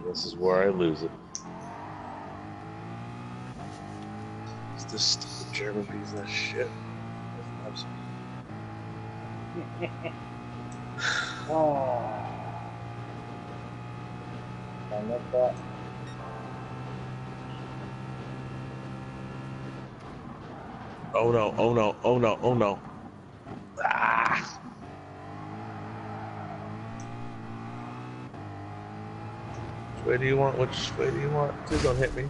This is where I lose it. It's this stupid German piece of shit. Oh. I missed that. Oh no, oh no, oh no, oh no. Way do you want? Which way do you want? Please don't hit me.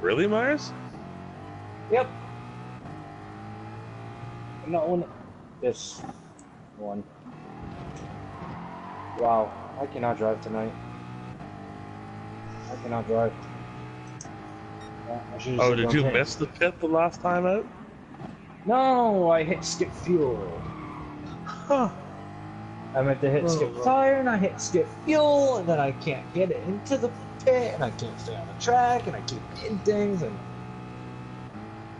Really, Myers? Yep. Not one. This one. Wow, I cannot drive tonight. I cannot drive. Yeah, I Oh, did you thing. miss the pit the last time out? No, I hit skip fuel. Huh. I meant to hit skip fire, and I hit skip fuel and then I can't get it into the pit and I can't stay on the track and I keep hitting things and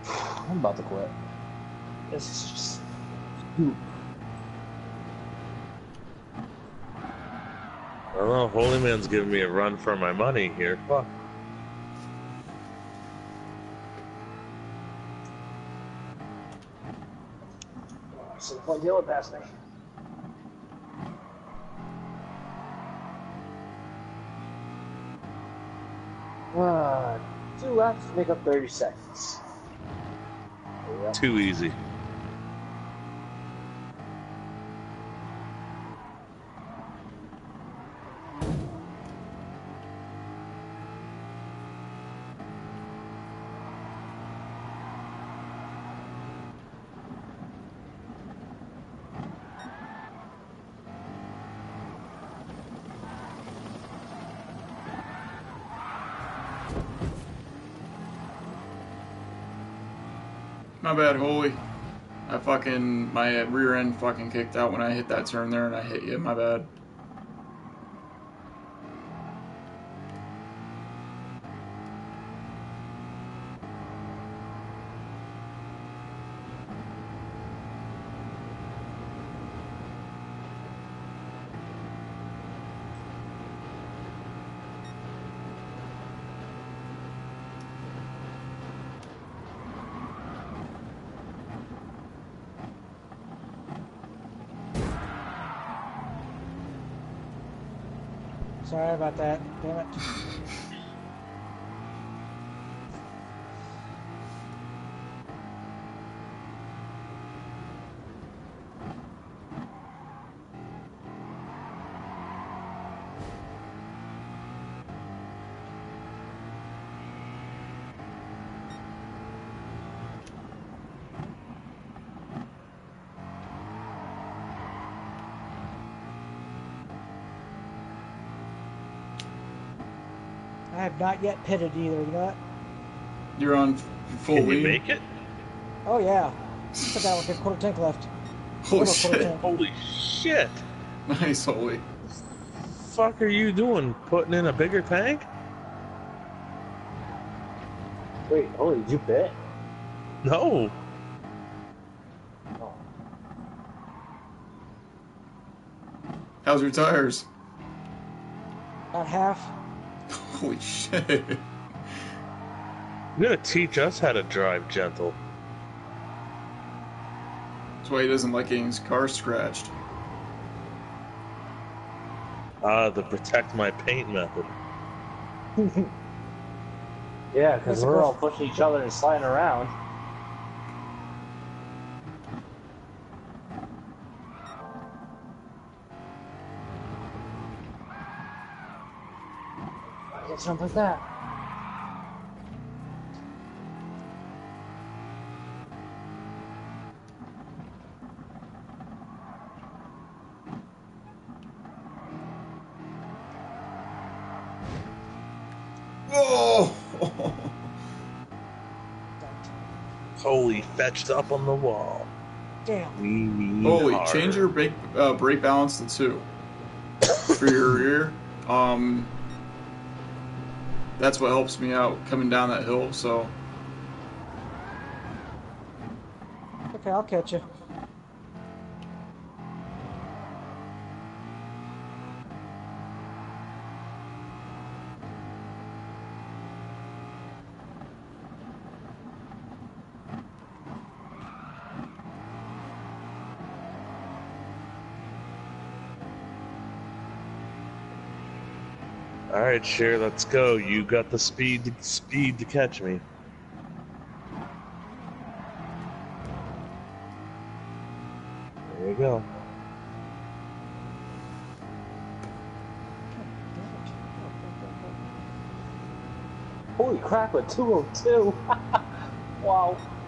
I'm about to quit. This is just Dude, I don't know. Holy Man's giving me a run for my money here. Fuck. So the point deal past me. Two laps make up 30 seconds. Too easy. My bad, Holy. I fucking my rear end fucking kicked out when I hit that turn there, and I hit you. My bad. Sorry about that. Damn it. I have not yet pitted either. You know what? You're on full Can you lead. make it? Oh yeah. Still got like a quarter tank left. Holy shit! tank. Holy shit! Nice, Holy. Fuck are you doing? Putting in a bigger tank? Wait, holy, did you bet? No. Oh. How's your tires? About half. Holy shit! You're gonna teach us how to drive gentle. That's why he doesn't like getting his car scratched. Ah, the protect my paint method. Yeah, because we're all pushing each other and sliding around. I get something like that. Oh! Holy, fetched up on the wall. Damn. Holy, hard. change your brake uh, brake balance to two for your rear. Um, that's what helps me out coming down that hill. So Okay, I'll catch you. All right, Cher, let's go. You got the speed speed to catch me. There you go. Holy crap, a 202! wow.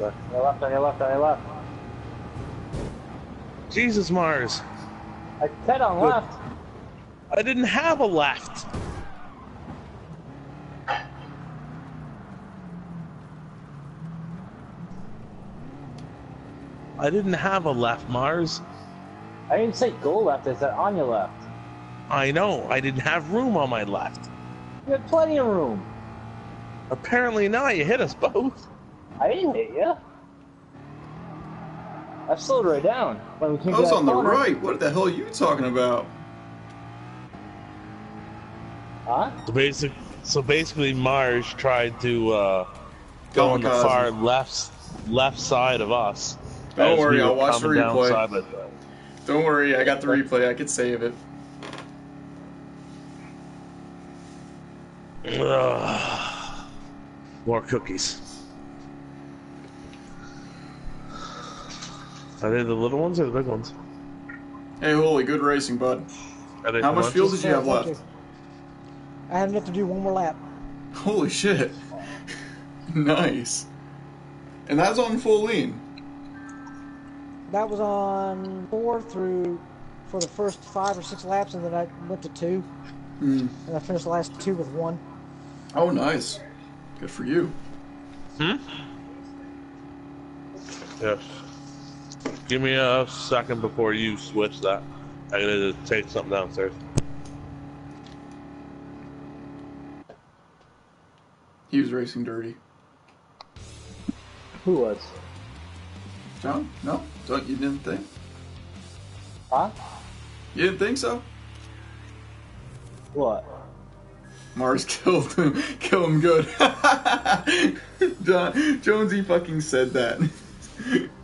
On your left, on your left, on your left. Jesus, Mars. I said on Good. left. I didn't have a left. I didn't have a left, Mars. I didn't say go left, I said on your left. I know. I didn't have room on my left. You had plenty of room. Apparently not. You hit us both. I didn't hit. I slowed right down when we came I was that on the corner. right. What the hell are you talking about? Huh? So basic. So basically, Mars tried to uh, go on the far left left side of us. Don't worry, we I'll watch the replay. side. Don't worry, I got the replay. I could save it. Ugh. More cookies. Are they the little ones or the big ones? Hey, holy, good racing, bud. How much munchies? fuel did you have Thank left? I have enough to do one more lap. Holy shit. nice. And that's on full lean. That was on four through for the first five or six laps, and then I went to two, Hmm. and I finished the last two with one. Oh, nice. Good for you. Hmm? Yes. Give me a second before you switch that. I gotta take something downstairs. He was racing dirty. Who was? John? No? Don't you didn't think? Huh? You didn't think so? What? Mars killed him. Kill him good. John, Jonesy fucking said that.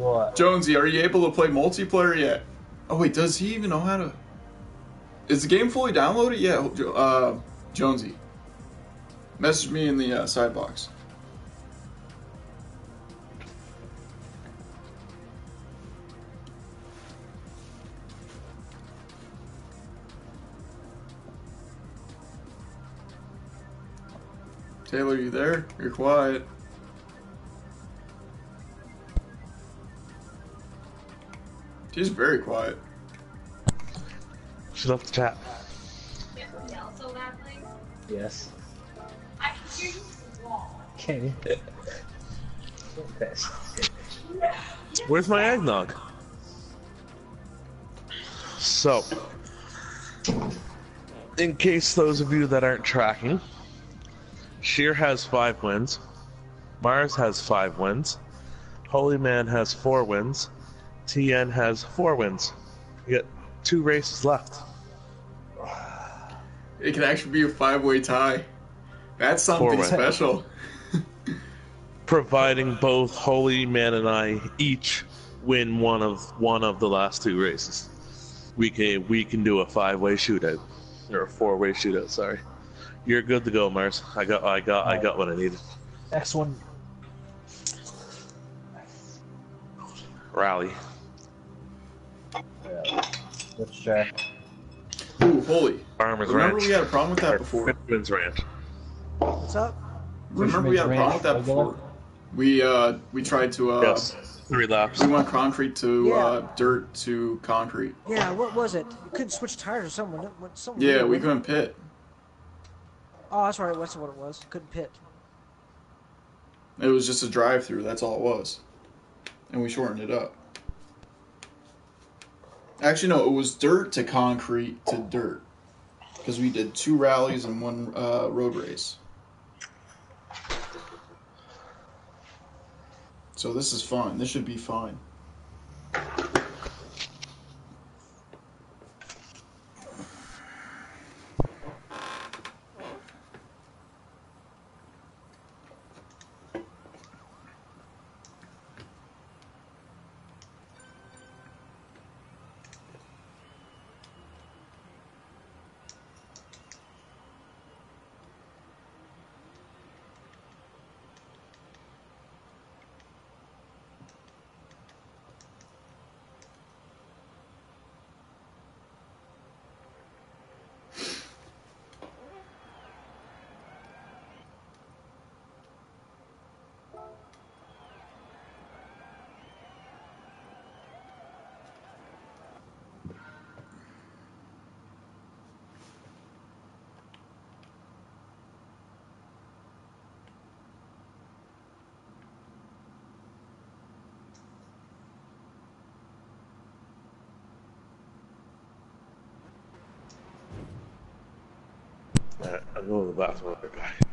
What? Jonesy, are you able to play multiplayer yet? Oh wait, does he even know how to? Is the game fully downloaded? Jo- uh, Jonesy. Message me in the uh, side box. Taylor, are you there? You're quiet. She's very quiet. She left the chat. Yeah, yeah, also laughing. Yes. I can hear you through the wall. Can you? Where's my eggnog? So, in case those of you that aren't tracking, Sheer has five wins, Mars has five wins, Holy Man has four wins, TN has four wins. You got two races left. It can actually be a five-way tie. That's something special. providing both Holy Man and I each win one of one of the last two races. We can we can do a five way shootout or a four way shootout. Sorry, you're good to go, Mars. I got I got I got what I needed. Next one. Rally. Yeah. Let's check. Ooh, holy. Farmers Remember Ranch. we had a problem with that before. Fishermans Ranch. What's up? Remember we had a problem with that before. We uh we tried to uh Yes, three laps. we went concrete to Yeah. uh dirt to concrete. Yeah, what was it? You couldn't switch tires or something. What, what, something Yeah, we couldn't pit. Oh, that's right. That's what it was. Couldn't pit. It was just a drive through, that's all it was. And we shortened it up. Actually no, it was dirt to concrete to dirt. Because we did two rallies and one uh, road race. So this is fine. This should be fine. I'll go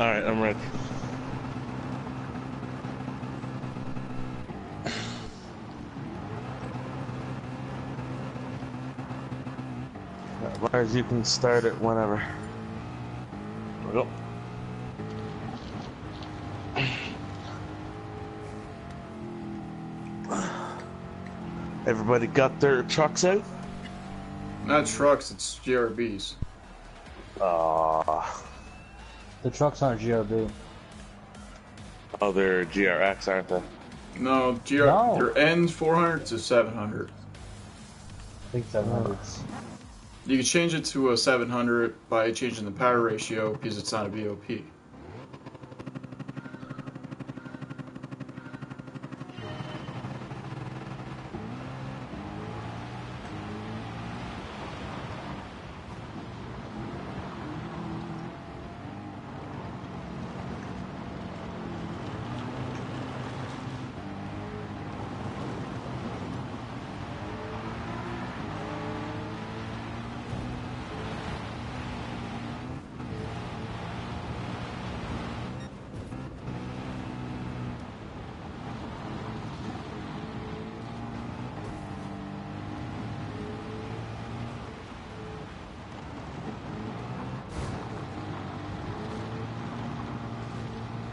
Alright, I'm ready. Alright, Mars, you can start it whenever. Here we go. Everybody got their trucks out? Not trucks, it's GRBs. Ah, The trucks aren't GRB. oh, they're GRX, aren't they? No, GR. No. Your N's 400 to 700. I think 700s. You can change it to a 700 by changing the power ratio because it's not a BOP.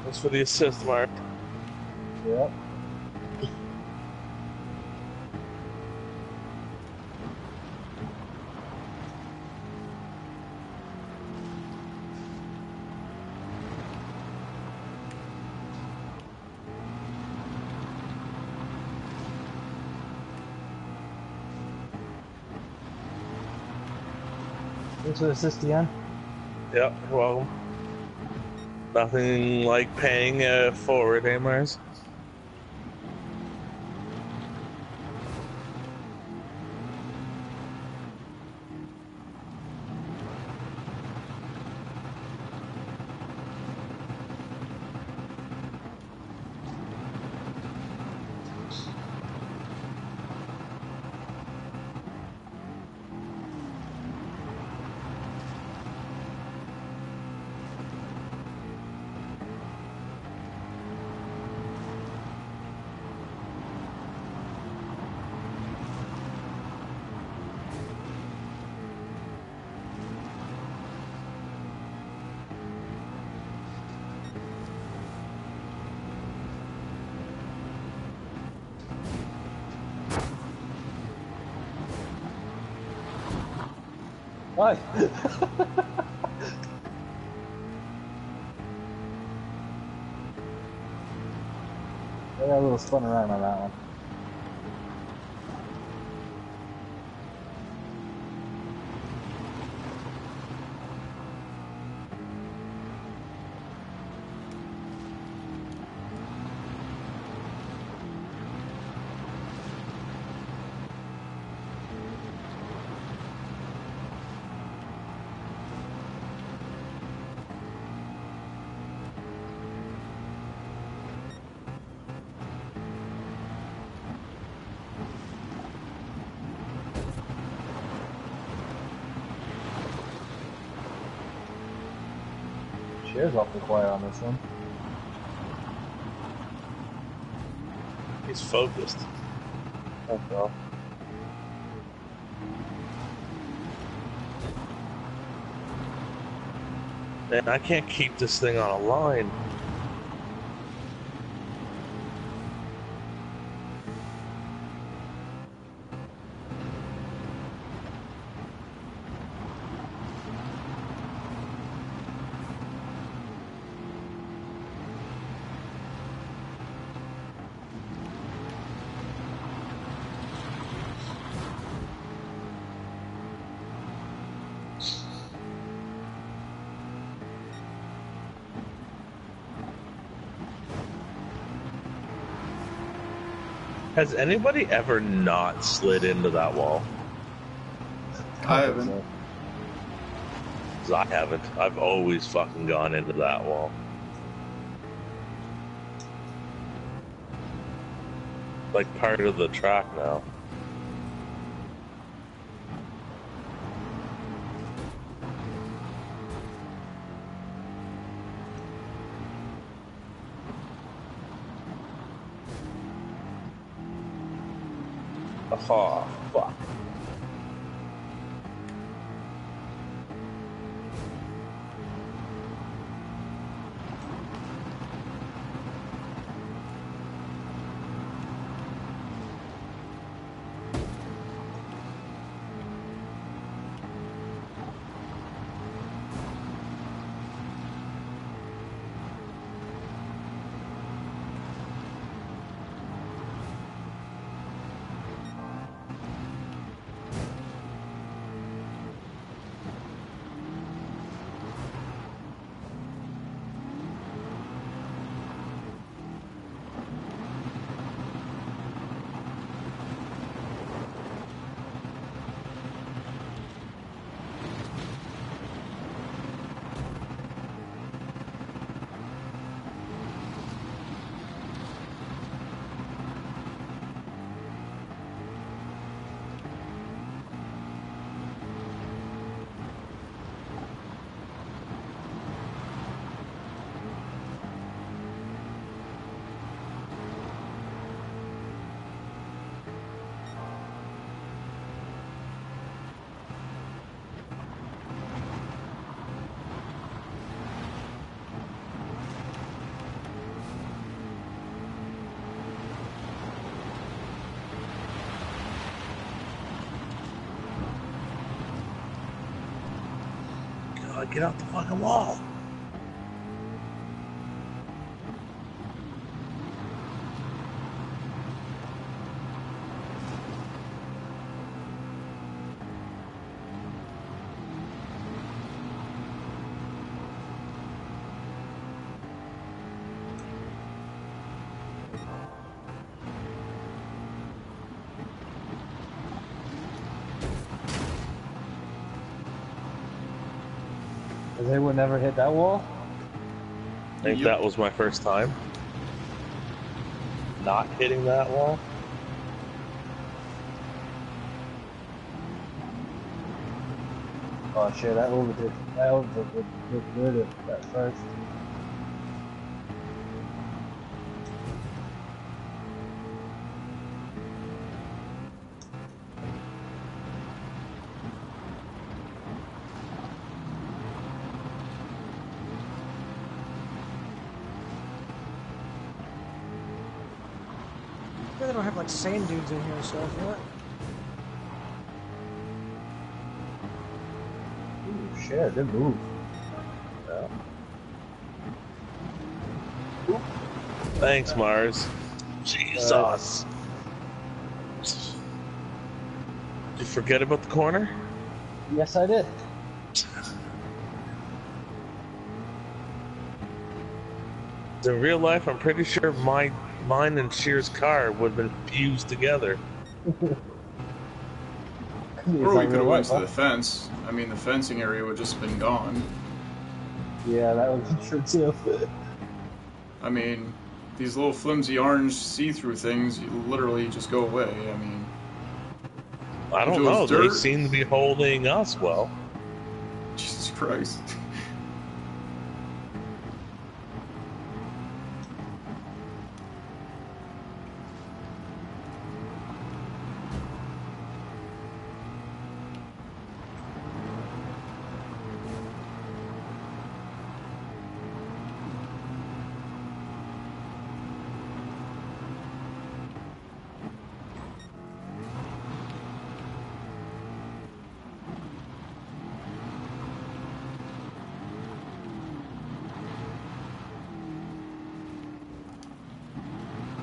Thanks for the assist, Mark. Yep. Thanks for the assist, Ian. Yep, you're welcome. Nothing like paying uh, forward, eh, spun around on that one. Shares awfully quiet on this one. He's focused. Oh well. Man, I can't keep this thing on a line. Has anybody ever not slid into that wall? I haven't. I haven't. I've always fucking gone into that wall. Like part of the track now. Fuck. God, get out the fucking wall. Has anyone ever hit that wall? I think Yep. that was my first time. Not hitting that wall. Oh shit, that overdid. That overdid looked good at first. Yeah, they don't sand dunes in here and stuff, you know what? shit, good move. Thanks, Mars. Jesus. Did you forget about the corner? Yes, I did. In real life, I'm pretty sure my mine and Shear's car would have been fused together. Or we could have went to the fence. I mean, the fencing area would just have been gone. Yeah, that would be true too. I mean, these little flimsy orange see-through things you literally just go away. I mean, I don't know. was They dirt- seem to be holding us well. Jesus Christ.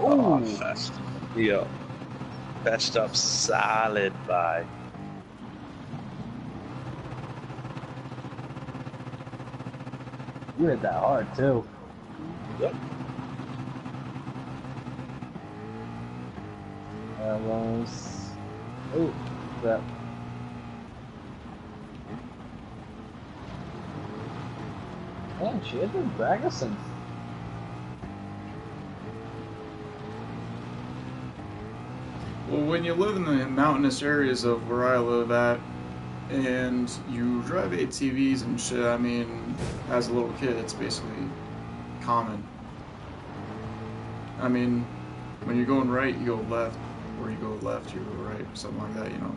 Oh, fetched. Yeah. Fetched up solid by. You hit that hard too. Yep. That was. Oh, that. Man, she had been Bragerson. When you live in the mountainous areas of where I live at, and you drive ATVs and shit, I mean, as a little kid, it's basically common. I mean, when you're going right, you go left, or you go left, you go right, something like that, you know.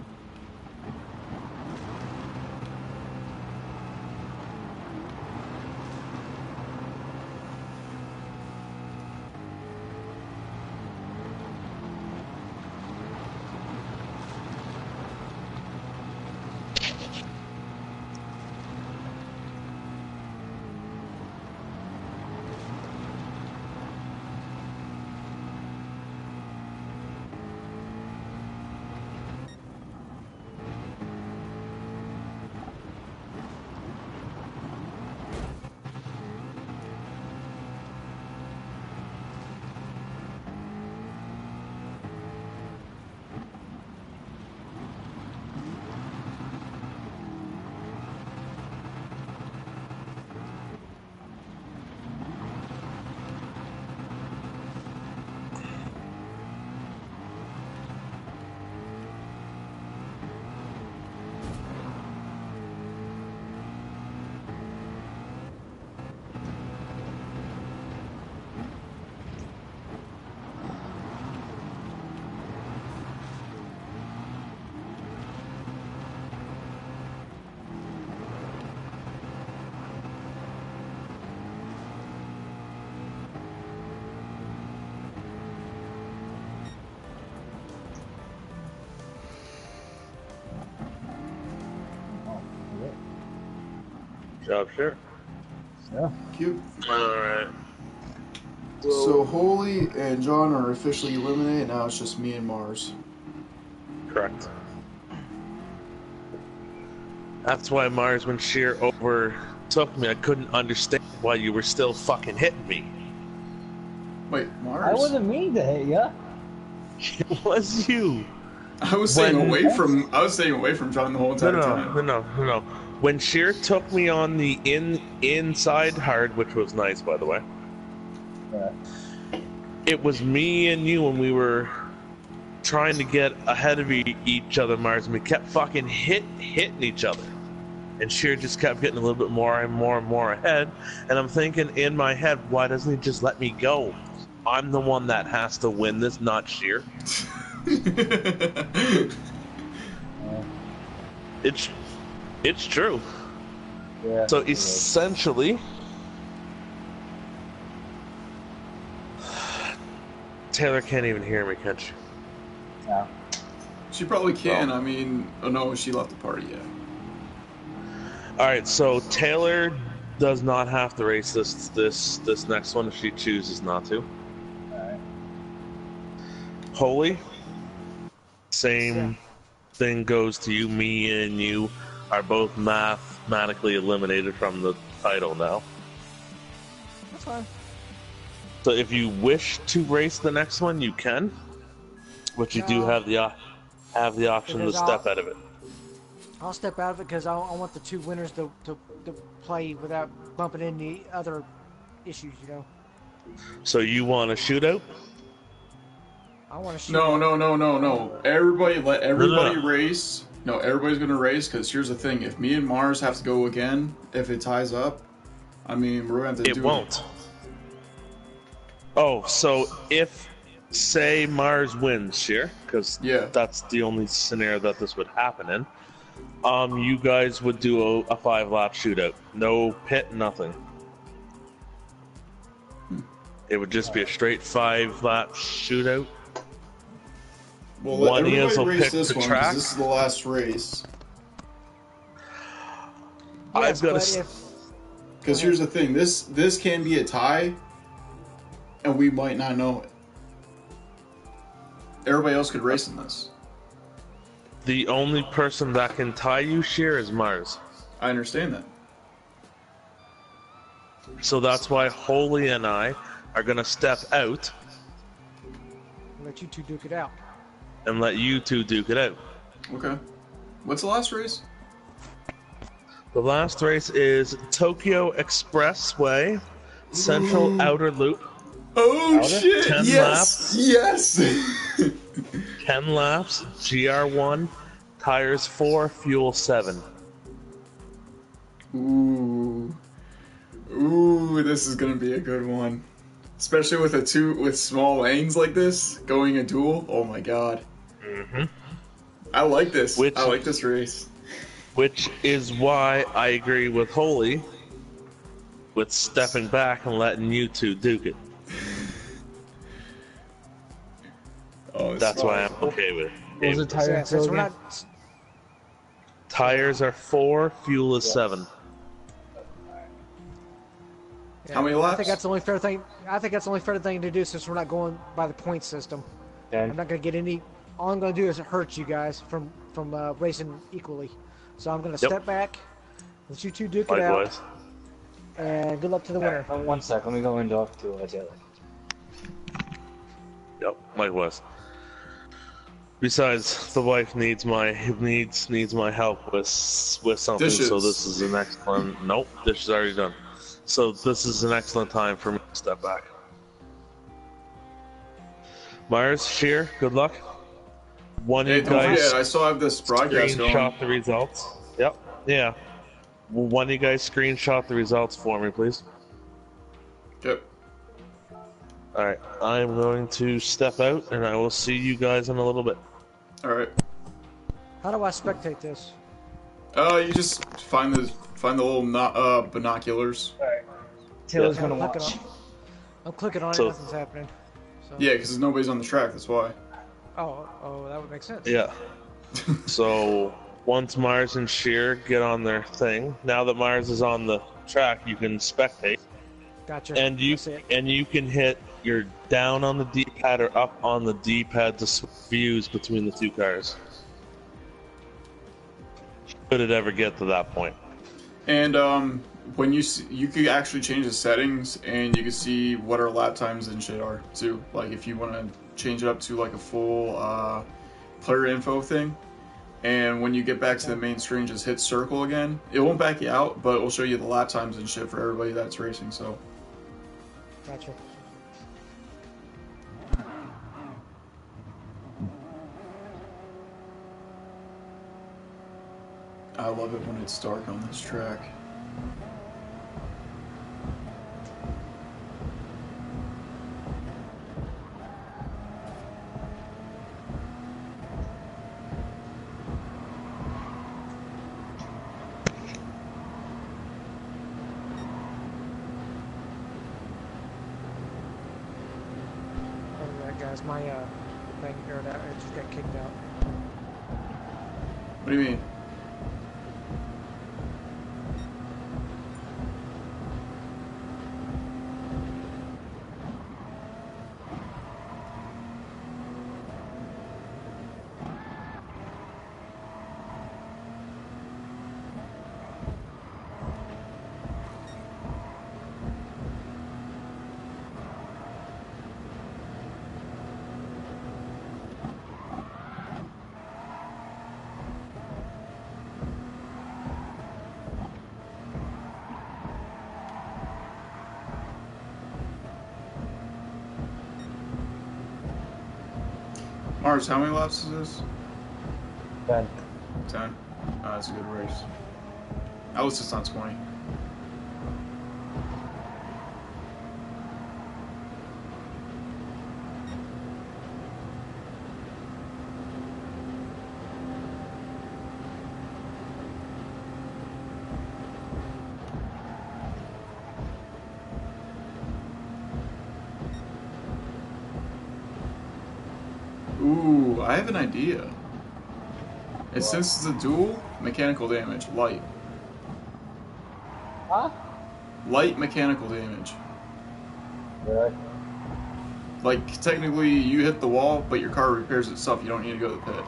Job sure. yeah. Cute. Alright. So Holy and John are officially eliminated. Now it's just me and Mars. Correct. That's why Mars, when Sheer over. overtook me, I couldn't understand why you were still fucking hitting me. Wait, Mars? I wasn't mean to hit ya. It was you. I was staying when- away from. I was staying away from John the whole entire no, time. no, no, no, no. When Sheer took me on the in inside hard, which was nice, by the way. Yeah. It was me and you when we were trying to get ahead of e- each other, Mars, and we kept fucking hit hitting each other. And Sheer just kept getting a little bit more and more and more ahead. And I'm thinking in my head, why doesn't he just let me go? I'm the one that has to win this, not Sheer. It's it's true. Yeah. So it was. essentially, Taylor can't even hear me, can she? Yeah. she probably oh. can. I mean, oh no, she left the party yet. All right, so Taylor does not have to race this this this next one if she chooses not to. Alright. Holy, same thing goes to you. Me and you are both mathematically eliminated from the title now. That's fine. So if you wish to race the next one, you can, but you do have the have the option to step I'll- out of it. I'll step out of it because I, I want the two winners to, to, to play without bumping into other issues, you know? So you want a shootout? I want to shoot. No, no, no, no, no. Everybody, let everybody no. race. No, everybody's gonna race because here's the thing: if me and Mars have to go again, if it ties up, I mean, we're gonna have to It do won't. Oh, so if say Mars wins, here, because Yeah. that's the only scenario that this would happen in. Um, you guys would do a, a five lap shootout, no pit, nothing. It would just be a straight five lap shootout. Well, let One everybody is will race pick this the one 'cause track. this is the last race. Yes, I've got to. Because here's the thing: this this can be a tie, and we might not know it. Everybody else could race in this. The only person that can tie you, Sheer, is Mars. I understand that. So that's why Holy and I are gonna step out let you two duke it out. And let you two duke it out. Okay. What's the last race? The last race is Tokyo Expressway, Central Outer Loop, Oh Outer? shit! Ten yes, yes. 10 laps, GR1, tires 4, fuel 7. Ooh, ooh, this is gonna be a good one, especially with a two with small lanes like this going a duel. Oh my god. Hmm I like this. Which- I like this race. Which is why I agree with Holy with stepping back and letting you two duke it. Oh, That's why I'm okay with What was it. the tire Yeah, and since fill we're again? not, Tires are 4, fuel is 7. yeah, How many I think that's the only fair thing. I think that's the only fair thing to do since we're not going by the point system. Ten. I'm not gonna get any. All I'm gonna do is hurt you guys from from uh, racing equally. So I'm gonna Yep. step back, let you two duke it out, Likewise. and good luck to the winner. Uh, One sec, let me go and talk to uh, Taylor. Yep, likewise. Besides, the wife needs my needs needs my help with with something. So this is an excellent. Nope, this is already done. So this is an excellent time for me to step back. Myers, Sheer, good luck. One of Hey, you don't guys forget, I still have this broadcast going. screenshot the results. Yep, yeah. Will One of you guys screenshot the results for me, please. Yep. All right, I am going to step out, and I will see you guys in a little bit. All right. How do I spectate this? Uh, you just find the find the little no, uh binoculars. All right. Taylor's Yeah. gonna I'm clicking watch. on, I'm clicking on So- it. Nothing's happening. So, Yeah, because nobody's on the track. That's why. Oh, oh, that would make sense. Yeah. so once Mars and Sheer get on their thing, now that Mars is on the track, you can spectate, Gotcha. and you and you can hit your down on the D-pad or up on the D-pad to switch views between the two cars. Should it ever get to that point? And um, when you see, you could actually change the settings, and you can see what our lap times and shit are too. Like if you want to change it up to like a full uh, player info thing. And when you get back to the main screen, just hit circle again. It won't back you out, but it will show you the lap times and shit for everybody that's racing. So Gotcha. I love it when it's dark on this track. Oh, yeah, guys, my uh, thing here that it just got kicked out. What do you mean? Mars, how many laps is this? Then 10. Uh, that's a good race. I was just not 20. Ooh, I have an idea. And since it's a duel, mechanical damage, light. Huh? Light mechanical damage. Really? Like, technically, you hit the wall, but your car repairs itself. You don't need to go to the pit.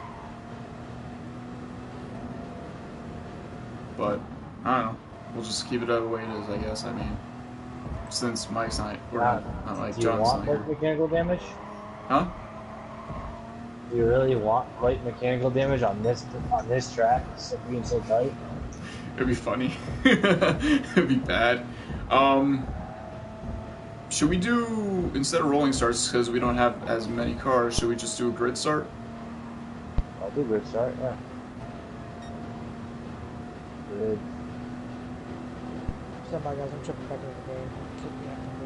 But, I don't know. We'll just keep it the way it is, I guess. I mean, since Mike's not, or not, not Mike, Do you John's want not here. mechanical damage? Huh? Do you really want light mechanical damage on this on this track? So being so tight. It'd be funny. It'd be bad. Um, should we do instead of rolling starts because we don't have as many cars? Should we just do a grid start? I'll do good start. Yeah. Good. Stand by, guys. I'm jumping back into the game.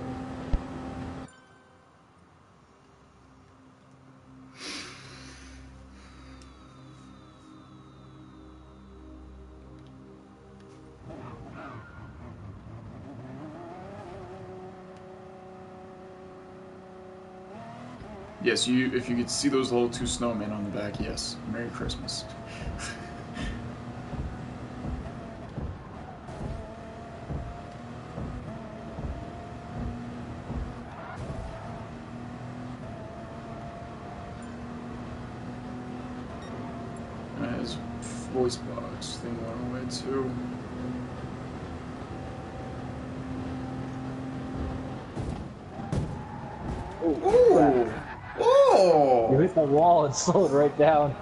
Yes, you. If you could see those little two snowmen on the back, yes. Merry Christmas. And his voice box thing went away too. Ooh! You Oh! hit the wall and slowed right down.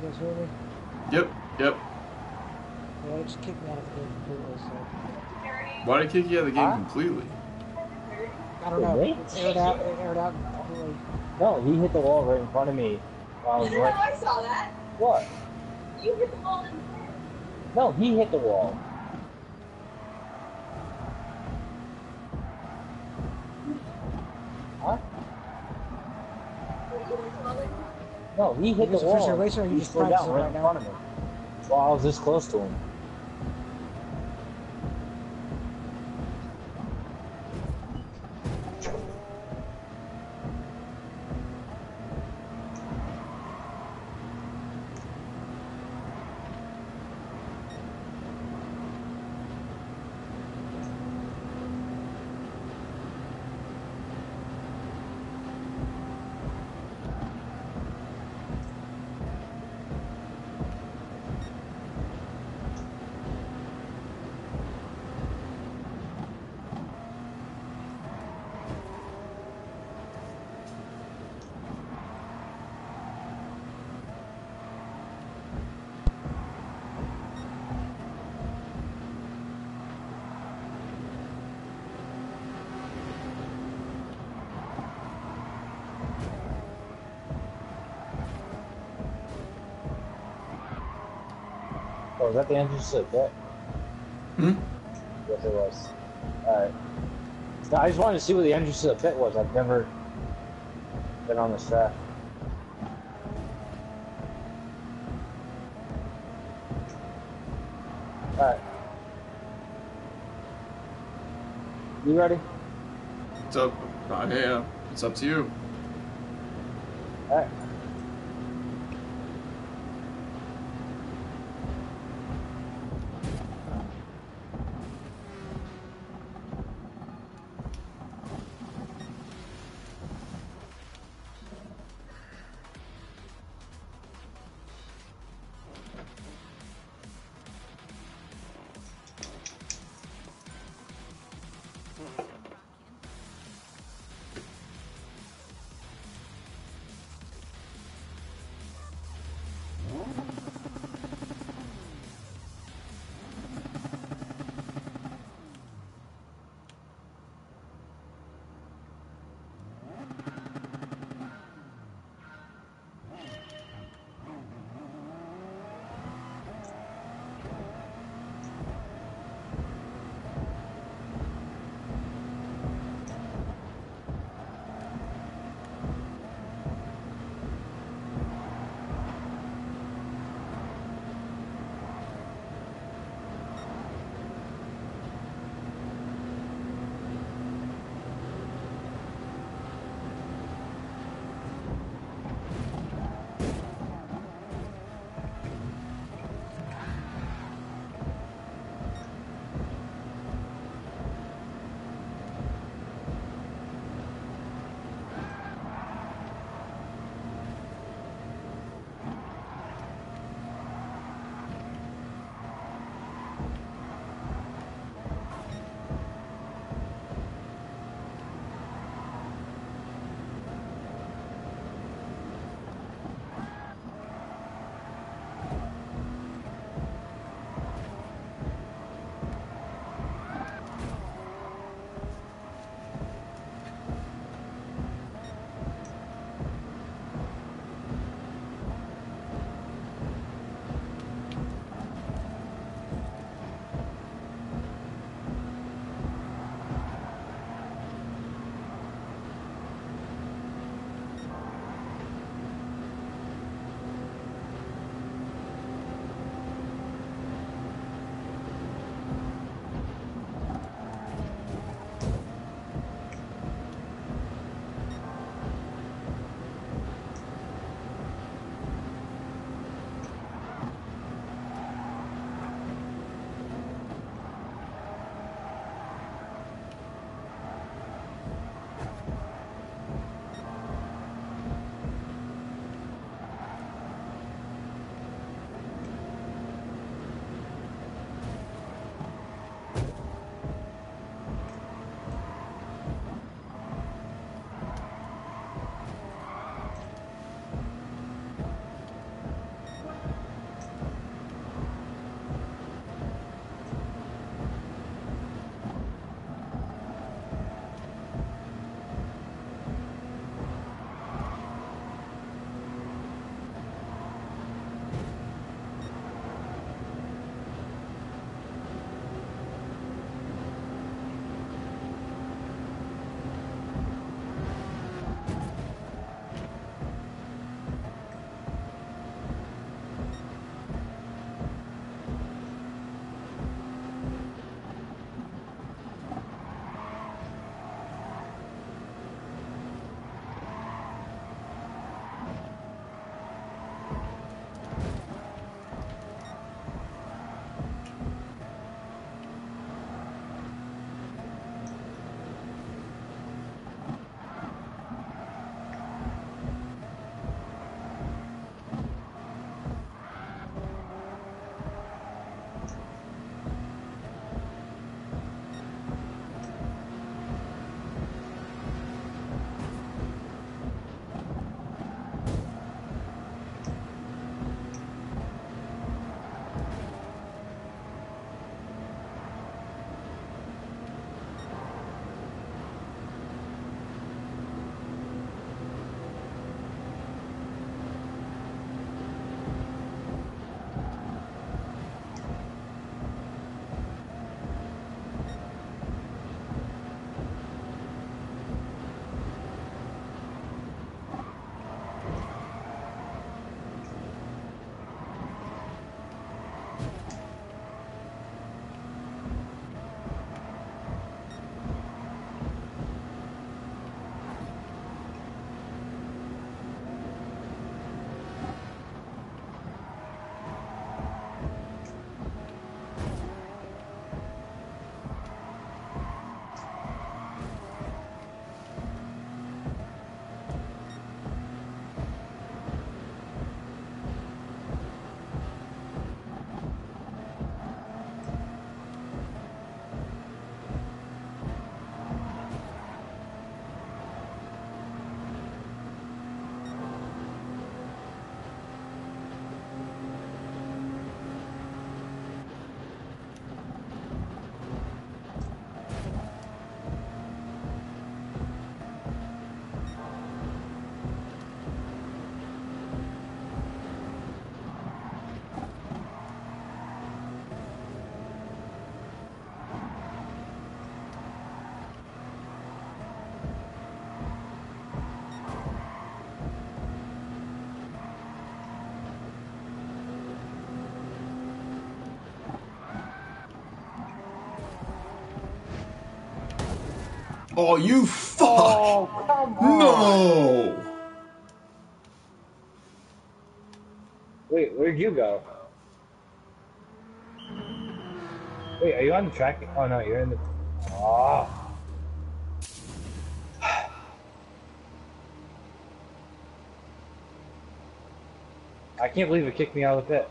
You guys hear me? Yep, yep. Yeah, it just kicked me out of the game completely, so. Why did I kick you out of the game Huh? completely? I don't know. It aired out, it aired out completely. No, he hit the wall right in front of me. While I was No, right. I saw that. What? You hit the wall in No, he hit the wall. No, he hit You the wall. or you He just slowed down right in front of me. While I was this close to him. Oh, is that the entrance to the pit? Hmm? Yes, it was. Alright. No, I just wanted to see where the entrance to the pit was. I've never been on this track. Alright. You ready? It's up. Uh, yeah, it's up to you. Alright. Oh, you fuck! Oh, come on. no! Wait, where'd you go? Wait, are you on the track? Oh no, you're in the. Oh. I can't believe it kicked me out of the pit.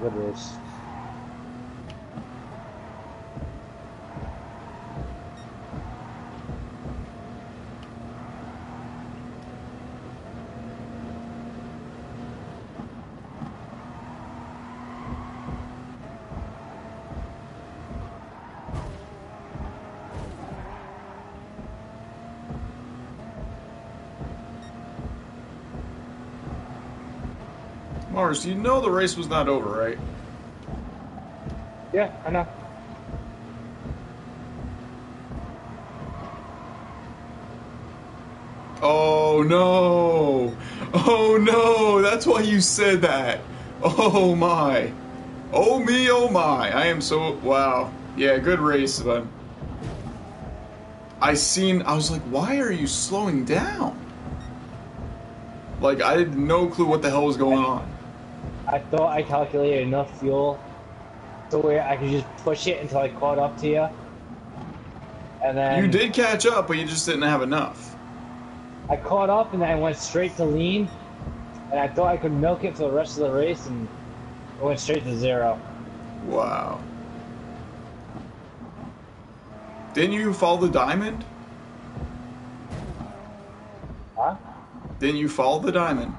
Good race. You know the race was not over, right? Yeah, I know. Oh no! Oh no! That's why you said that! Oh my! Oh me, oh my! I am so. Wow. Yeah, good race, but. I seen. I was like, why are you slowing down? Like, I had no clue what the hell was going on. I thought I calculated enough fuel to where I could just push it until I caught up to you. And then You did catch up, but you just didn't have enough. I caught up and then I went straight to lean. And I thought I could milk it for the rest of the race and it went straight to zero. Wow. Didn't you follow the diamond? Huh? Didn't you follow the diamond?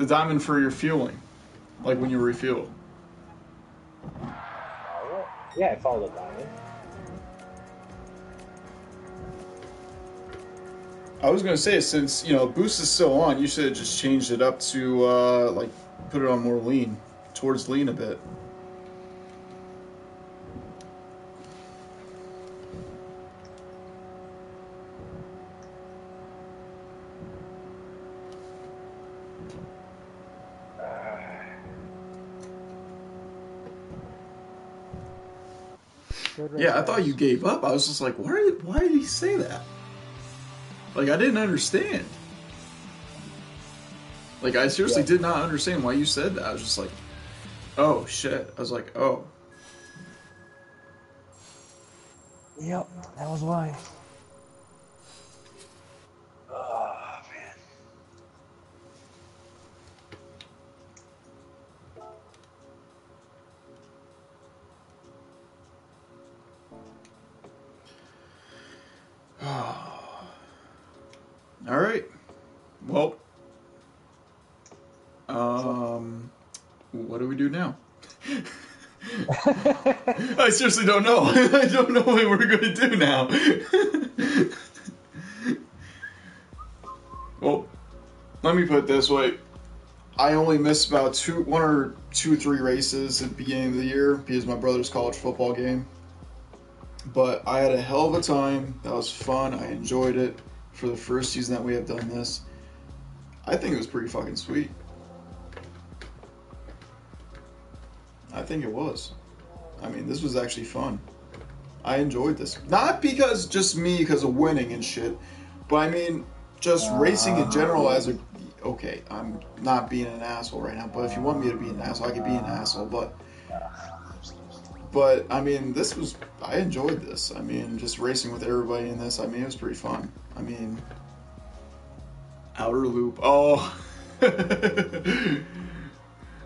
The diamond for your fueling. Like when you refuel. Yeah, I followed the diamond. I was gonna say since you know boost is still on, you should have just changed it up to uh, like put it on more lean, towards lean a bit. Yeah, I thought you gave up. I was just like, why? Did, why did he say that? Like I didn't understand. Like I seriously Yeah. did not understand why you said that. I was just like, oh shit. I was like, oh. Yep, that was why. I seriously don't know. I don't know what we're to do now. well, let me put it this way. I only missed about two, one or two, three races at the beginning of the year because my brother's college football game. But I had a hell of a time. That was fun. I enjoyed it for the first season that we have done this. I think it was pretty fucking sweet. I think it was. I mean, this was actually fun. I enjoyed this. Not because just me because of winning and shit, but I mean just racing in general as a okay, I'm not being an asshole right now, but if you want me to be an asshole, I could be an asshole, but but I mean, this was I enjoyed this. I mean, just racing with everybody in this. I mean, it was pretty fun. I mean, outer loop. Oh,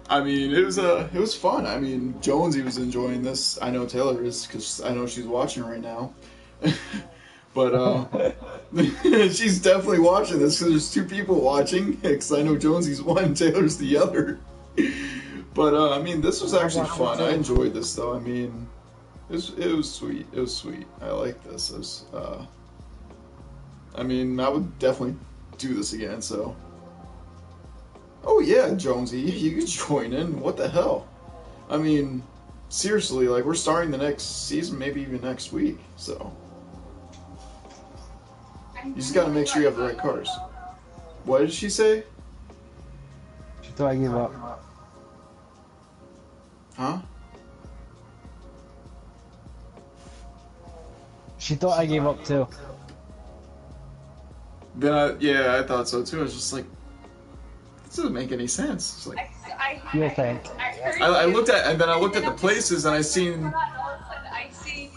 I mean, it was uh, it was fun. I mean, Jonesy was enjoying this. I know Taylor is because I know she's watching right now. but uh, she's definitely watching this because there's two people watching. Because I know Jonesy's one, Taylor's the other. But uh, I mean, this was actually fun. I enjoyed this though. I mean, it was, it was sweet. It was sweet. I like this. It was, uh, I mean, I would definitely do this again. So. Oh yeah, Jonesy, you could join in. What the hell? I mean, seriously, like we're starting the next season, maybe even next week. So you just gotta make sure you have the right cars. What did she say? She thought I gave up. Huh? She thought I gave up too. Then I, yeah, I thought so too. I was just like, this doesn't make any sense. It's like I, I, You'll think. I, I, I looked at and then I looked at the places and I seen. Hold on, all of a sudden I see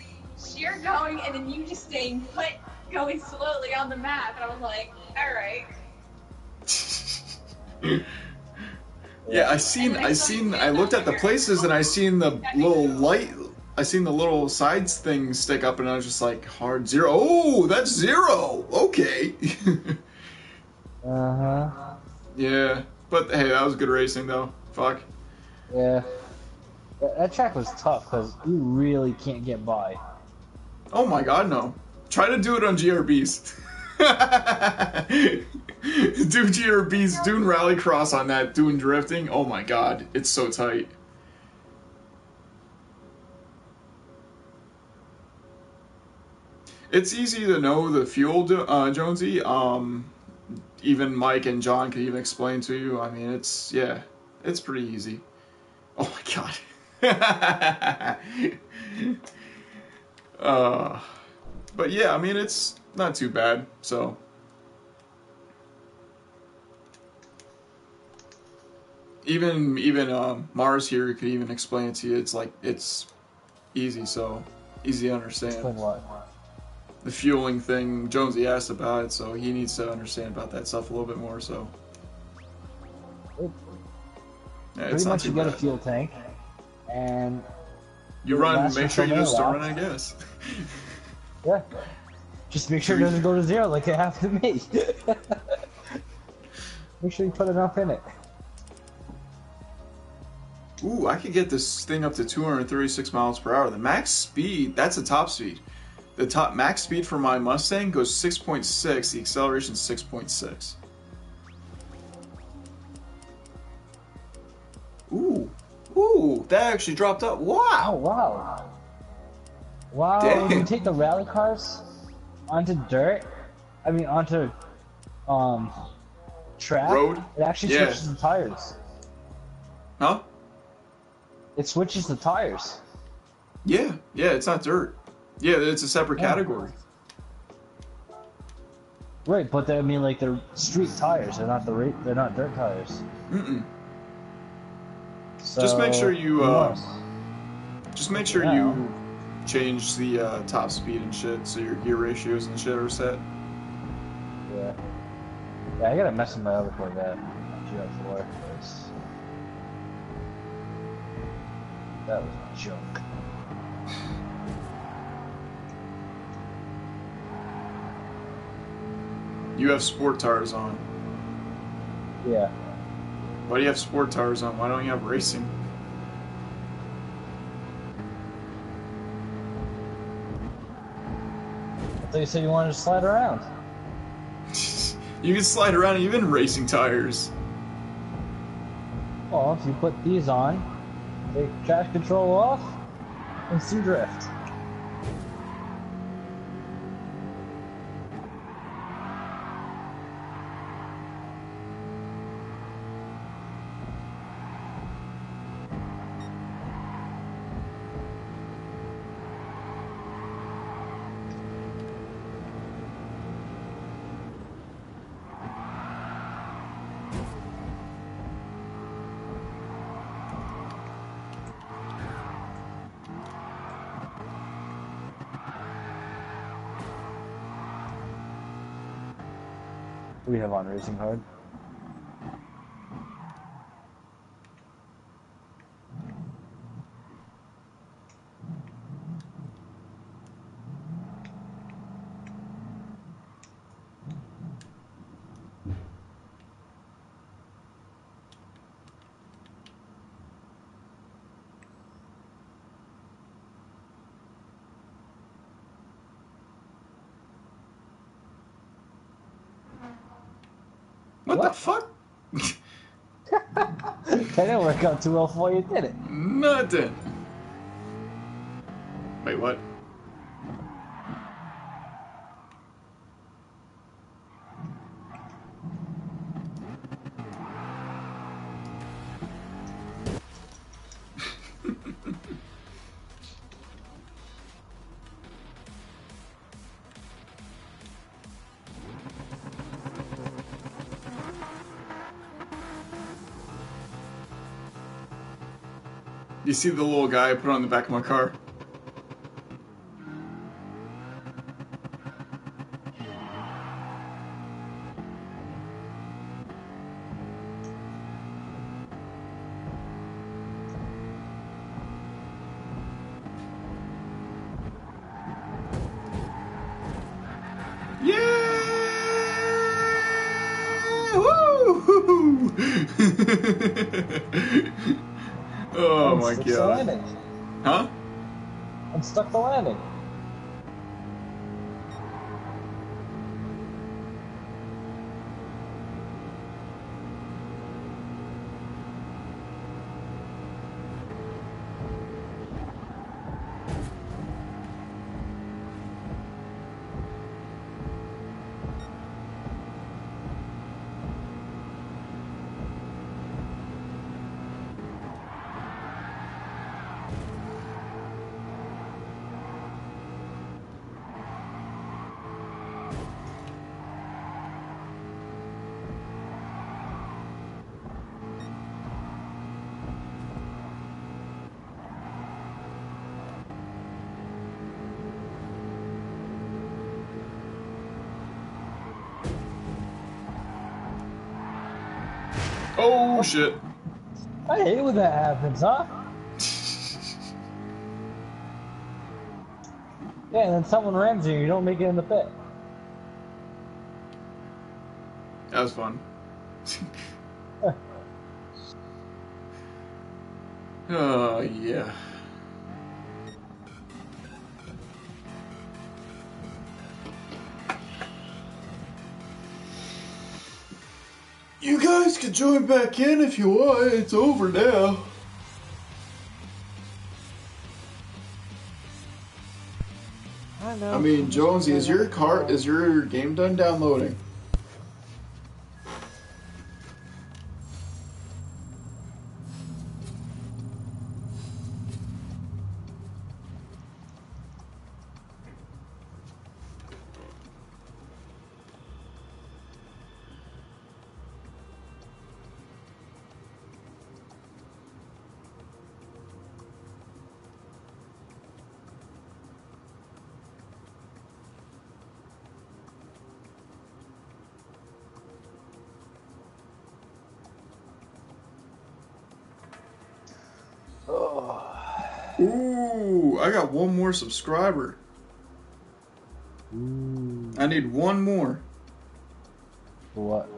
Sheer going and then you just staying put, going slowly on the map, and I was like, all right. Yeah, I seen, I seen, I looked at the places and I seen the little light, I seen the little sides thing stick up and I was just like, hard zero. Oh, that's zero. Okay. Uh huh. Yeah, but hey, that was good racing though. Fuck. Yeah. That, track was tough because you really can't get by. Oh my god, no. Try to do it on GRBs. do GRBs, doing rallycross on that, doing drifting. Oh my god, it's so tight. It's easy to know the fuel, uh, Jonesy. Um, even Mike and John could even explain to you. I mean, it's yeah, it's pretty easy. Oh my god. uh, but yeah, I mean, it's not too bad. So. Even even um, Mars here could even explain it to you. It's like it's easy, so easy to understand Explain what? The fueling thing. Jonesy asked about it, so he needs to understand about that stuff a little bit more. So, yeah, it's Pretty not much you get a fuel tank, and You run, make sure you just don't run out of yeah, just make sure it doesn't go to zero like it happened to me. make sure you put enough in it. Ooh, I could get this thing up to 236 miles per hour. The max speed, that's the top speed. The top max speed for my Mustang goes 6.6. The acceleration is 6.6. Ooh, ooh, that actually dropped up. Oh Wow. wow! Wow! Dang. You take the rally cars onto dirt, I mean onto um track, Road? it actually Yeah. switches the tires. Huh? It switches the tires. Yeah, yeah, it's not dirt. Yeah, it's a separate Yeah. category. Right, but they, I mean like they're street tires. They're not the ra- they're not dirt tires. Mm-mm. So, Just make sure you, uh. Just make sure Yeah. you change the uh, top speed and shit so your gear ratios and shit are set. Yeah. Yeah, I gotta mess with my other Corvette. GR4. 'cause That was junk. You have sport tires on. Yeah. Why do you have sport tires on? Why don't you have racing? I thought you said you wanted to slide around. you can slide around even racing tires. Well, if you put these on, take traction control off, and some drift. We have on Racing Hard? What, the What? fuck? That didn't work out too well for you, did it? Nothing. See the little guy I put on the back of my car? Stuck the landing. I hate when that happens, huh? Yeah, and then someone rams you, you don't make it in the pit. That was fun. oh yeah. Can join back in if you want. It's over now. I mean, Jonesy, is your car is your game done downloading? Got one more subscriber. I need one more what?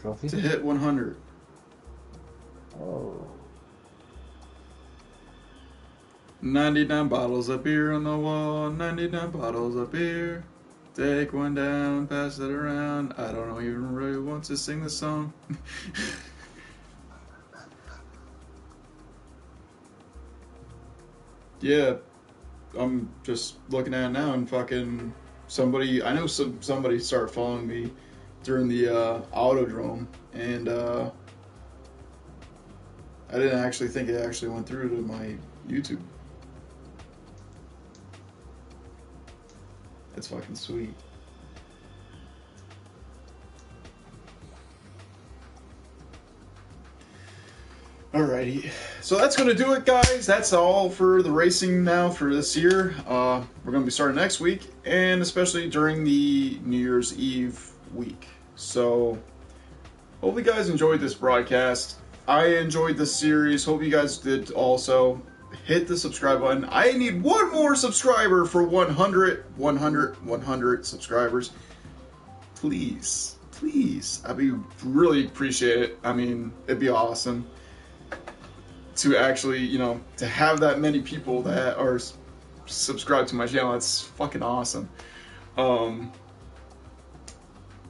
Trophy? to hit 100. Oh. 99 bottles of beer on the wall, 99 bottles of beer. Take one down, pass it around. I don't know even really want to sing the song. yeah, I'm just looking at it now and fucking somebody. I know some somebody started following me during the uh, autodrome, and uh, I didn't actually think it actually went through to my YouTube. That's fucking sweet. Alrighty, so that's gonna do it, guys. That's all for the racing now for this year. Uh, we're gonna be starting next week, and especially during the New Year's Eve week. So, hope you guys enjoyed this broadcast. I enjoyed this series. Hope you guys did also. Hit the subscribe button. I need one more subscriber for 100, 100, 100 subscribers. Please, please. I'd be really appreciate it. I mean, it'd be awesome to actually, you know, to have that many people that are subscribed to my channel. That's fucking awesome. Um,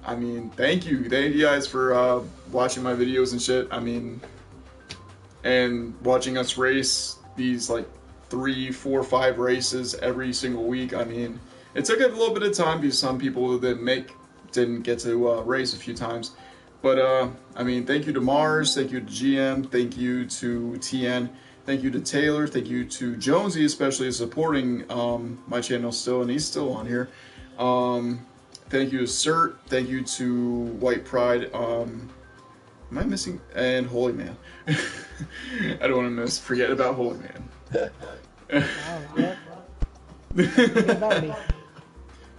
I mean, thank you, thank you guys for uh, watching my videos and shit. I mean, and watching us race these like three, four, five races every single week. I mean, it took a little bit of time because some people didn't make didn't get to uh, race a few times. But uh, I mean, thank you to Mars, thank you to GM, thank you to TN, thank you to Taylor, thank you to Jonesy, especially supporting um, my channel still, and he's still on here. Um, thank you to Cert, thank you to White Pride. Um, am I missing? And Holy Man. I don't want to miss forget about Holy Man.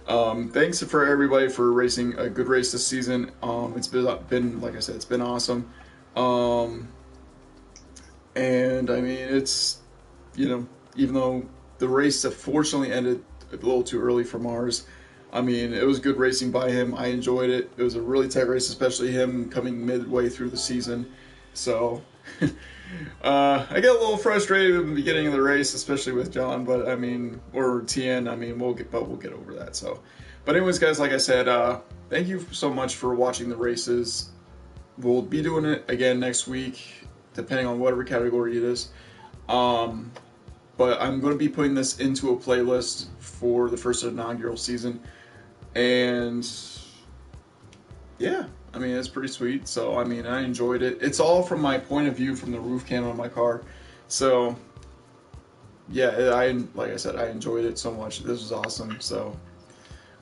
Um, thanks for everybody for racing a good race this season. Um, it's been, been like I said, it's been awesome. Um, and I mean, it's you know, even though the race unfortunately ended a little too early for Mars, I mean, it was good racing by him. I enjoyed it. It was a really tight race, especially him coming midway through the season. So, uh, I get a little frustrated in the beginning of the race, especially with John. But I mean, or Tien. I mean, we'll get, but we'll get over that. So, but anyways, guys, like I said, uh, thank you so much for watching the races. We'll be doing it again next week, depending on whatever category it is. Um, but I'm going to be putting this into a playlist for the first inaugural season. And yeah, I mean, it's pretty sweet. So, I mean, I enjoyed it. It's all from my point of view from the roof cam on my car. So, yeah, I like I said, I enjoyed it so much. This was awesome. So,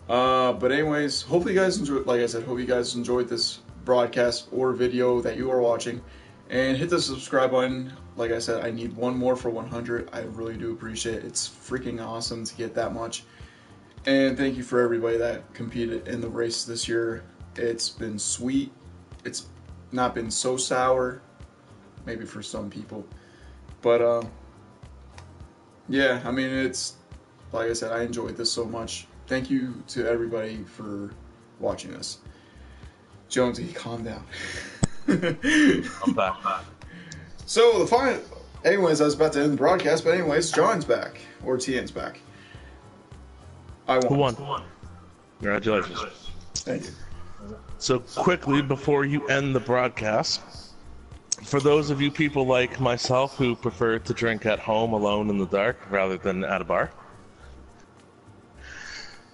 uh, but anyways, hopefully you guys enjoyed. Like I said, hope you guys enjoyed this broadcast or video that you are watching, and hit the subscribe button. Like I said, I need one more for 100. I really do appreciate it. It's freaking awesome to get that much. And thank you for everybody that competed in the race this year. It's been sweet. It's not been so sour, maybe for some people, but uh, yeah. I mean, it's like I said, I enjoyed this so much. Thank you to everybody for watching this. Jonesy, calm down. I'm back. So the final, anyways, I was about to end the broadcast, but anyways, John's back or Tien's back. I won. Who won. won? Congratulations. Thank you. So quickly before you end the broadcast, for those of you people like myself who prefer to drink at home alone in the dark rather than at a bar,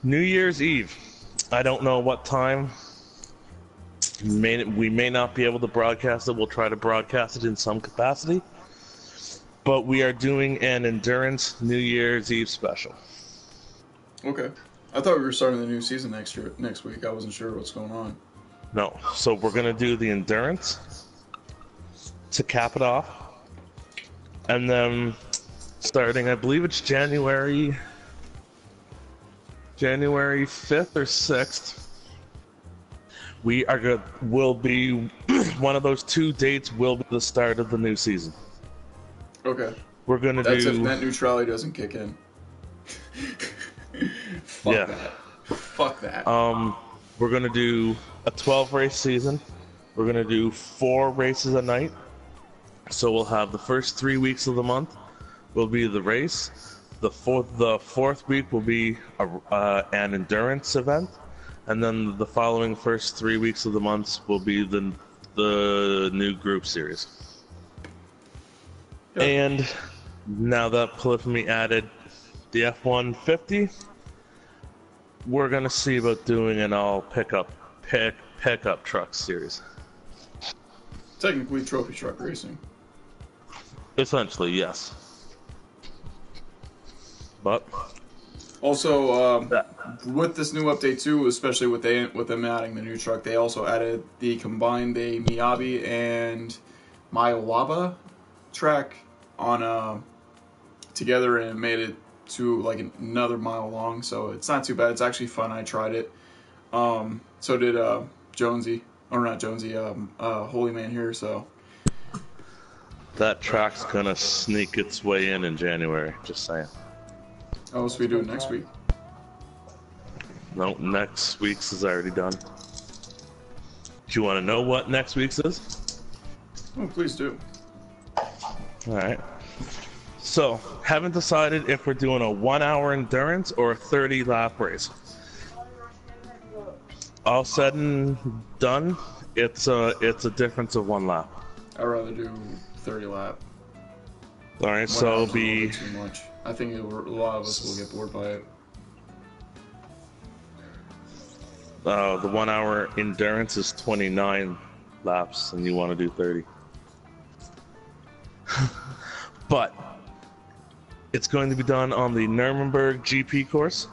New Year's Eve. I don't know what time. May, we may not be able to broadcast it. We'll try to broadcast it in some capacity. But we are doing an endurance New Year's Eve special. Okay. I thought we were starting the new season next year, next week. I wasn't sure what's going on. No. So we're gonna do the endurance to cap it off, and then starting, I believe it's January, January fifth or sixth. We are good. Will be one of those two dates. Will be the start of the new season. Okay. We're gonna do That's if net neutrality doesn't kick in. Fuck Yeah. that. Fuck that. Um, we're gonna do a 12 race season. We're gonna do four races a night. So we'll have the first three weeks of the month will be the race. The fourth, the fourth week will be a, uh, an endurance event, and then the following first three weeks of the month will be the the new group series. Yeah. And now that Polyphony added the F-150, we're gonna see about doing an all pickup pick pickup truck series. Technically, trophy truck racing. Essentially, yes. But Also, um, with this new update too, especially with they with them adding the new truck, they also added the combined a Miyabi and Yamagiwa track on uh, together and made it to like another mile long. So it's not too bad. It's actually fun. I tried it. Um, so did uh, Jonesy, or not Jonesy, um, uh, Holy Man here. So that track's gonna sneak its way in in January. Just saying. oh, so we do it next week. No, next week's is already done. Do you want to know what next week's is? Oh, please do. All right. So, haven't decided if we're doing a one-hour endurance or a 30-lap race. All said and done, it's a it's a difference of one lap. I'd rather do 30 lap. All right, One so it'll be too much. I think a lot of us will get bored by it. uh, the one-hour endurance is 29 laps, and you want to do 30. but it's going to be done on the Nürburgring GP course,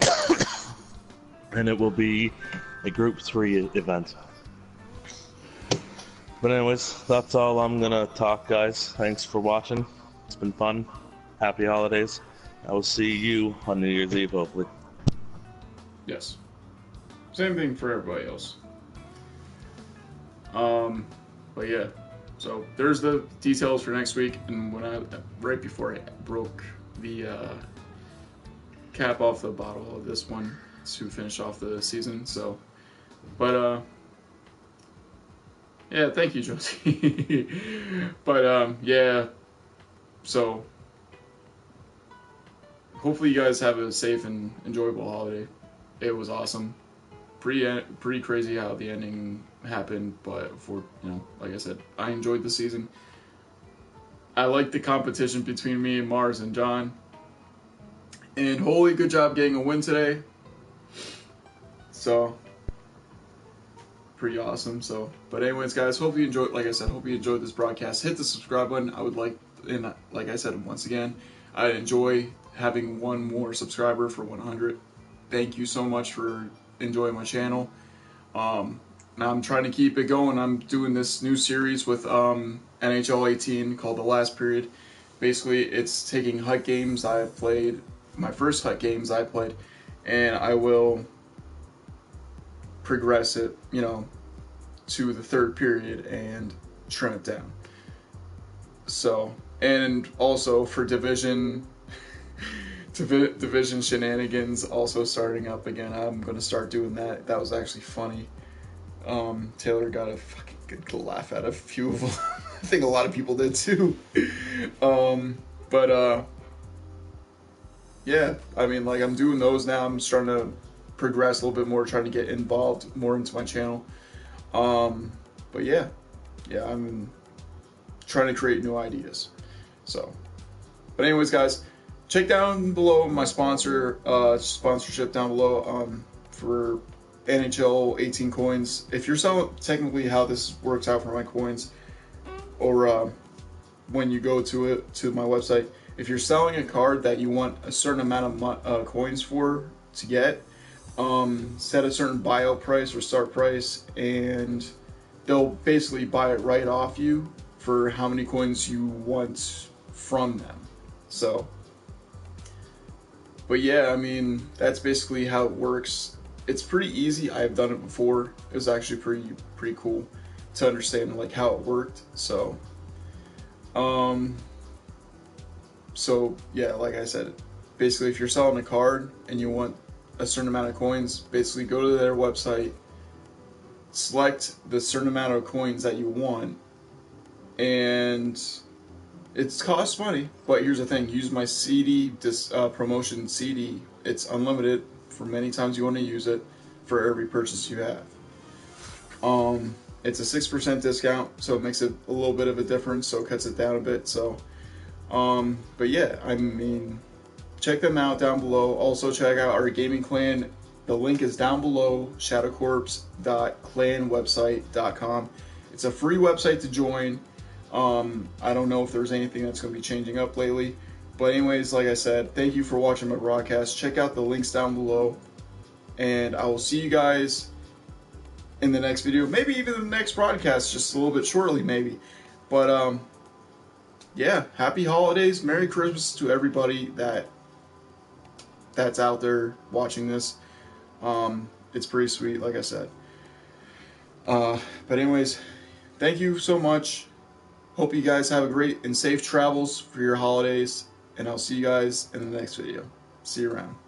and it will be a Group Three e- event. But anyways, that's all I'm gonna talk, guys. Thanks for watching. It's been fun. Happy holidays. I will see you on New Year's Eve, hopefully. Yes. Same thing for everybody else. Um, but yeah. So there's the details for next week, and when I right before I broke the uh, cap off the bottle of this one, to finish off the season. So, but uh, yeah, thank you, Josie. but um, yeah, so hopefully you guys have a safe and enjoyable holiday. It was awesome. Pretty pretty crazy how the ending happened, but for you know, like I said, I enjoyed the season. I like the competition between me and Mars and John. And holy good job getting a win today. So pretty awesome. So, but anyways, guys, hope you enjoyed. Like I said, hope you enjoyed this broadcast. Hit the subscribe button. I would like, and like I said once again, I enjoy having one more subscriber for 100. Thank you so much for enjoying my channel. Um, now I'm trying to keep it going. I'm doing this new series with um, NHL 18 called The Last Period. Basically, it's taking HUT games I played, my first HUT games I played, and I will progress it, you know, to the third period and trim it down. So, and also for division division shenanigans also starting up again. I'm gonna start doing that. That was actually funny. Um, Taylor got a fucking good laugh out of a few of them. I think a lot of people did too. um, but uh, yeah, I mean, like I'm doing those now. I'm starting to progress a little bit more, trying to get involved more into my channel. Um, but yeah, yeah, I'm trying to create new ideas. So, but anyways, guys, check down below my sponsor uh, sponsorship down below um, for NHL 18 coins. If you're selling, technically how this works out for my coins, or uh, when you go to it to my website, if you're selling a card that you want a certain amount of uh, coins for to get, um, set a certain buyout price or start price, and they'll basically buy it right off you for how many coins you want from them. So, but yeah, I mean, that's basically how it works. It's pretty easy. I've done it before. It was actually pretty pretty cool to understand like how it worked. So, um, so yeah, like I said, basically, if you're selling a card and you want a certain amount of coins, basically go to their website, select the certain amount of coins that you want, and it costs money. But here's the thing: use my CD this uh, promotion CD. It's unlimited for many times you want to use it for every purchase you have. Um, it's a six percent discount, so it makes it a little bit of a difference. So it cuts it down a bit. So, um, but yeah, I mean check them out down below. Also, check out our gaming clan. The link is down below shadowcorps.clanwebsite.com. It's a free website to join. Um, I don't know if there's anything that's going to be changing up lately. But, anyways, like I said, thank you for watching my broadcast. Check out the links down below. And I will see you guys in the next video. Maybe even the next broadcast, just a little bit shortly, maybe. But, um, yeah, happy holidays. Merry Christmas to everybody that that's out there watching this. Um, it's pretty sweet, like I said. Uh, but anyways, thank you so much. Hope you guys have a great and safe travels for your holidays, and I'll see you guys in the next video. See you around.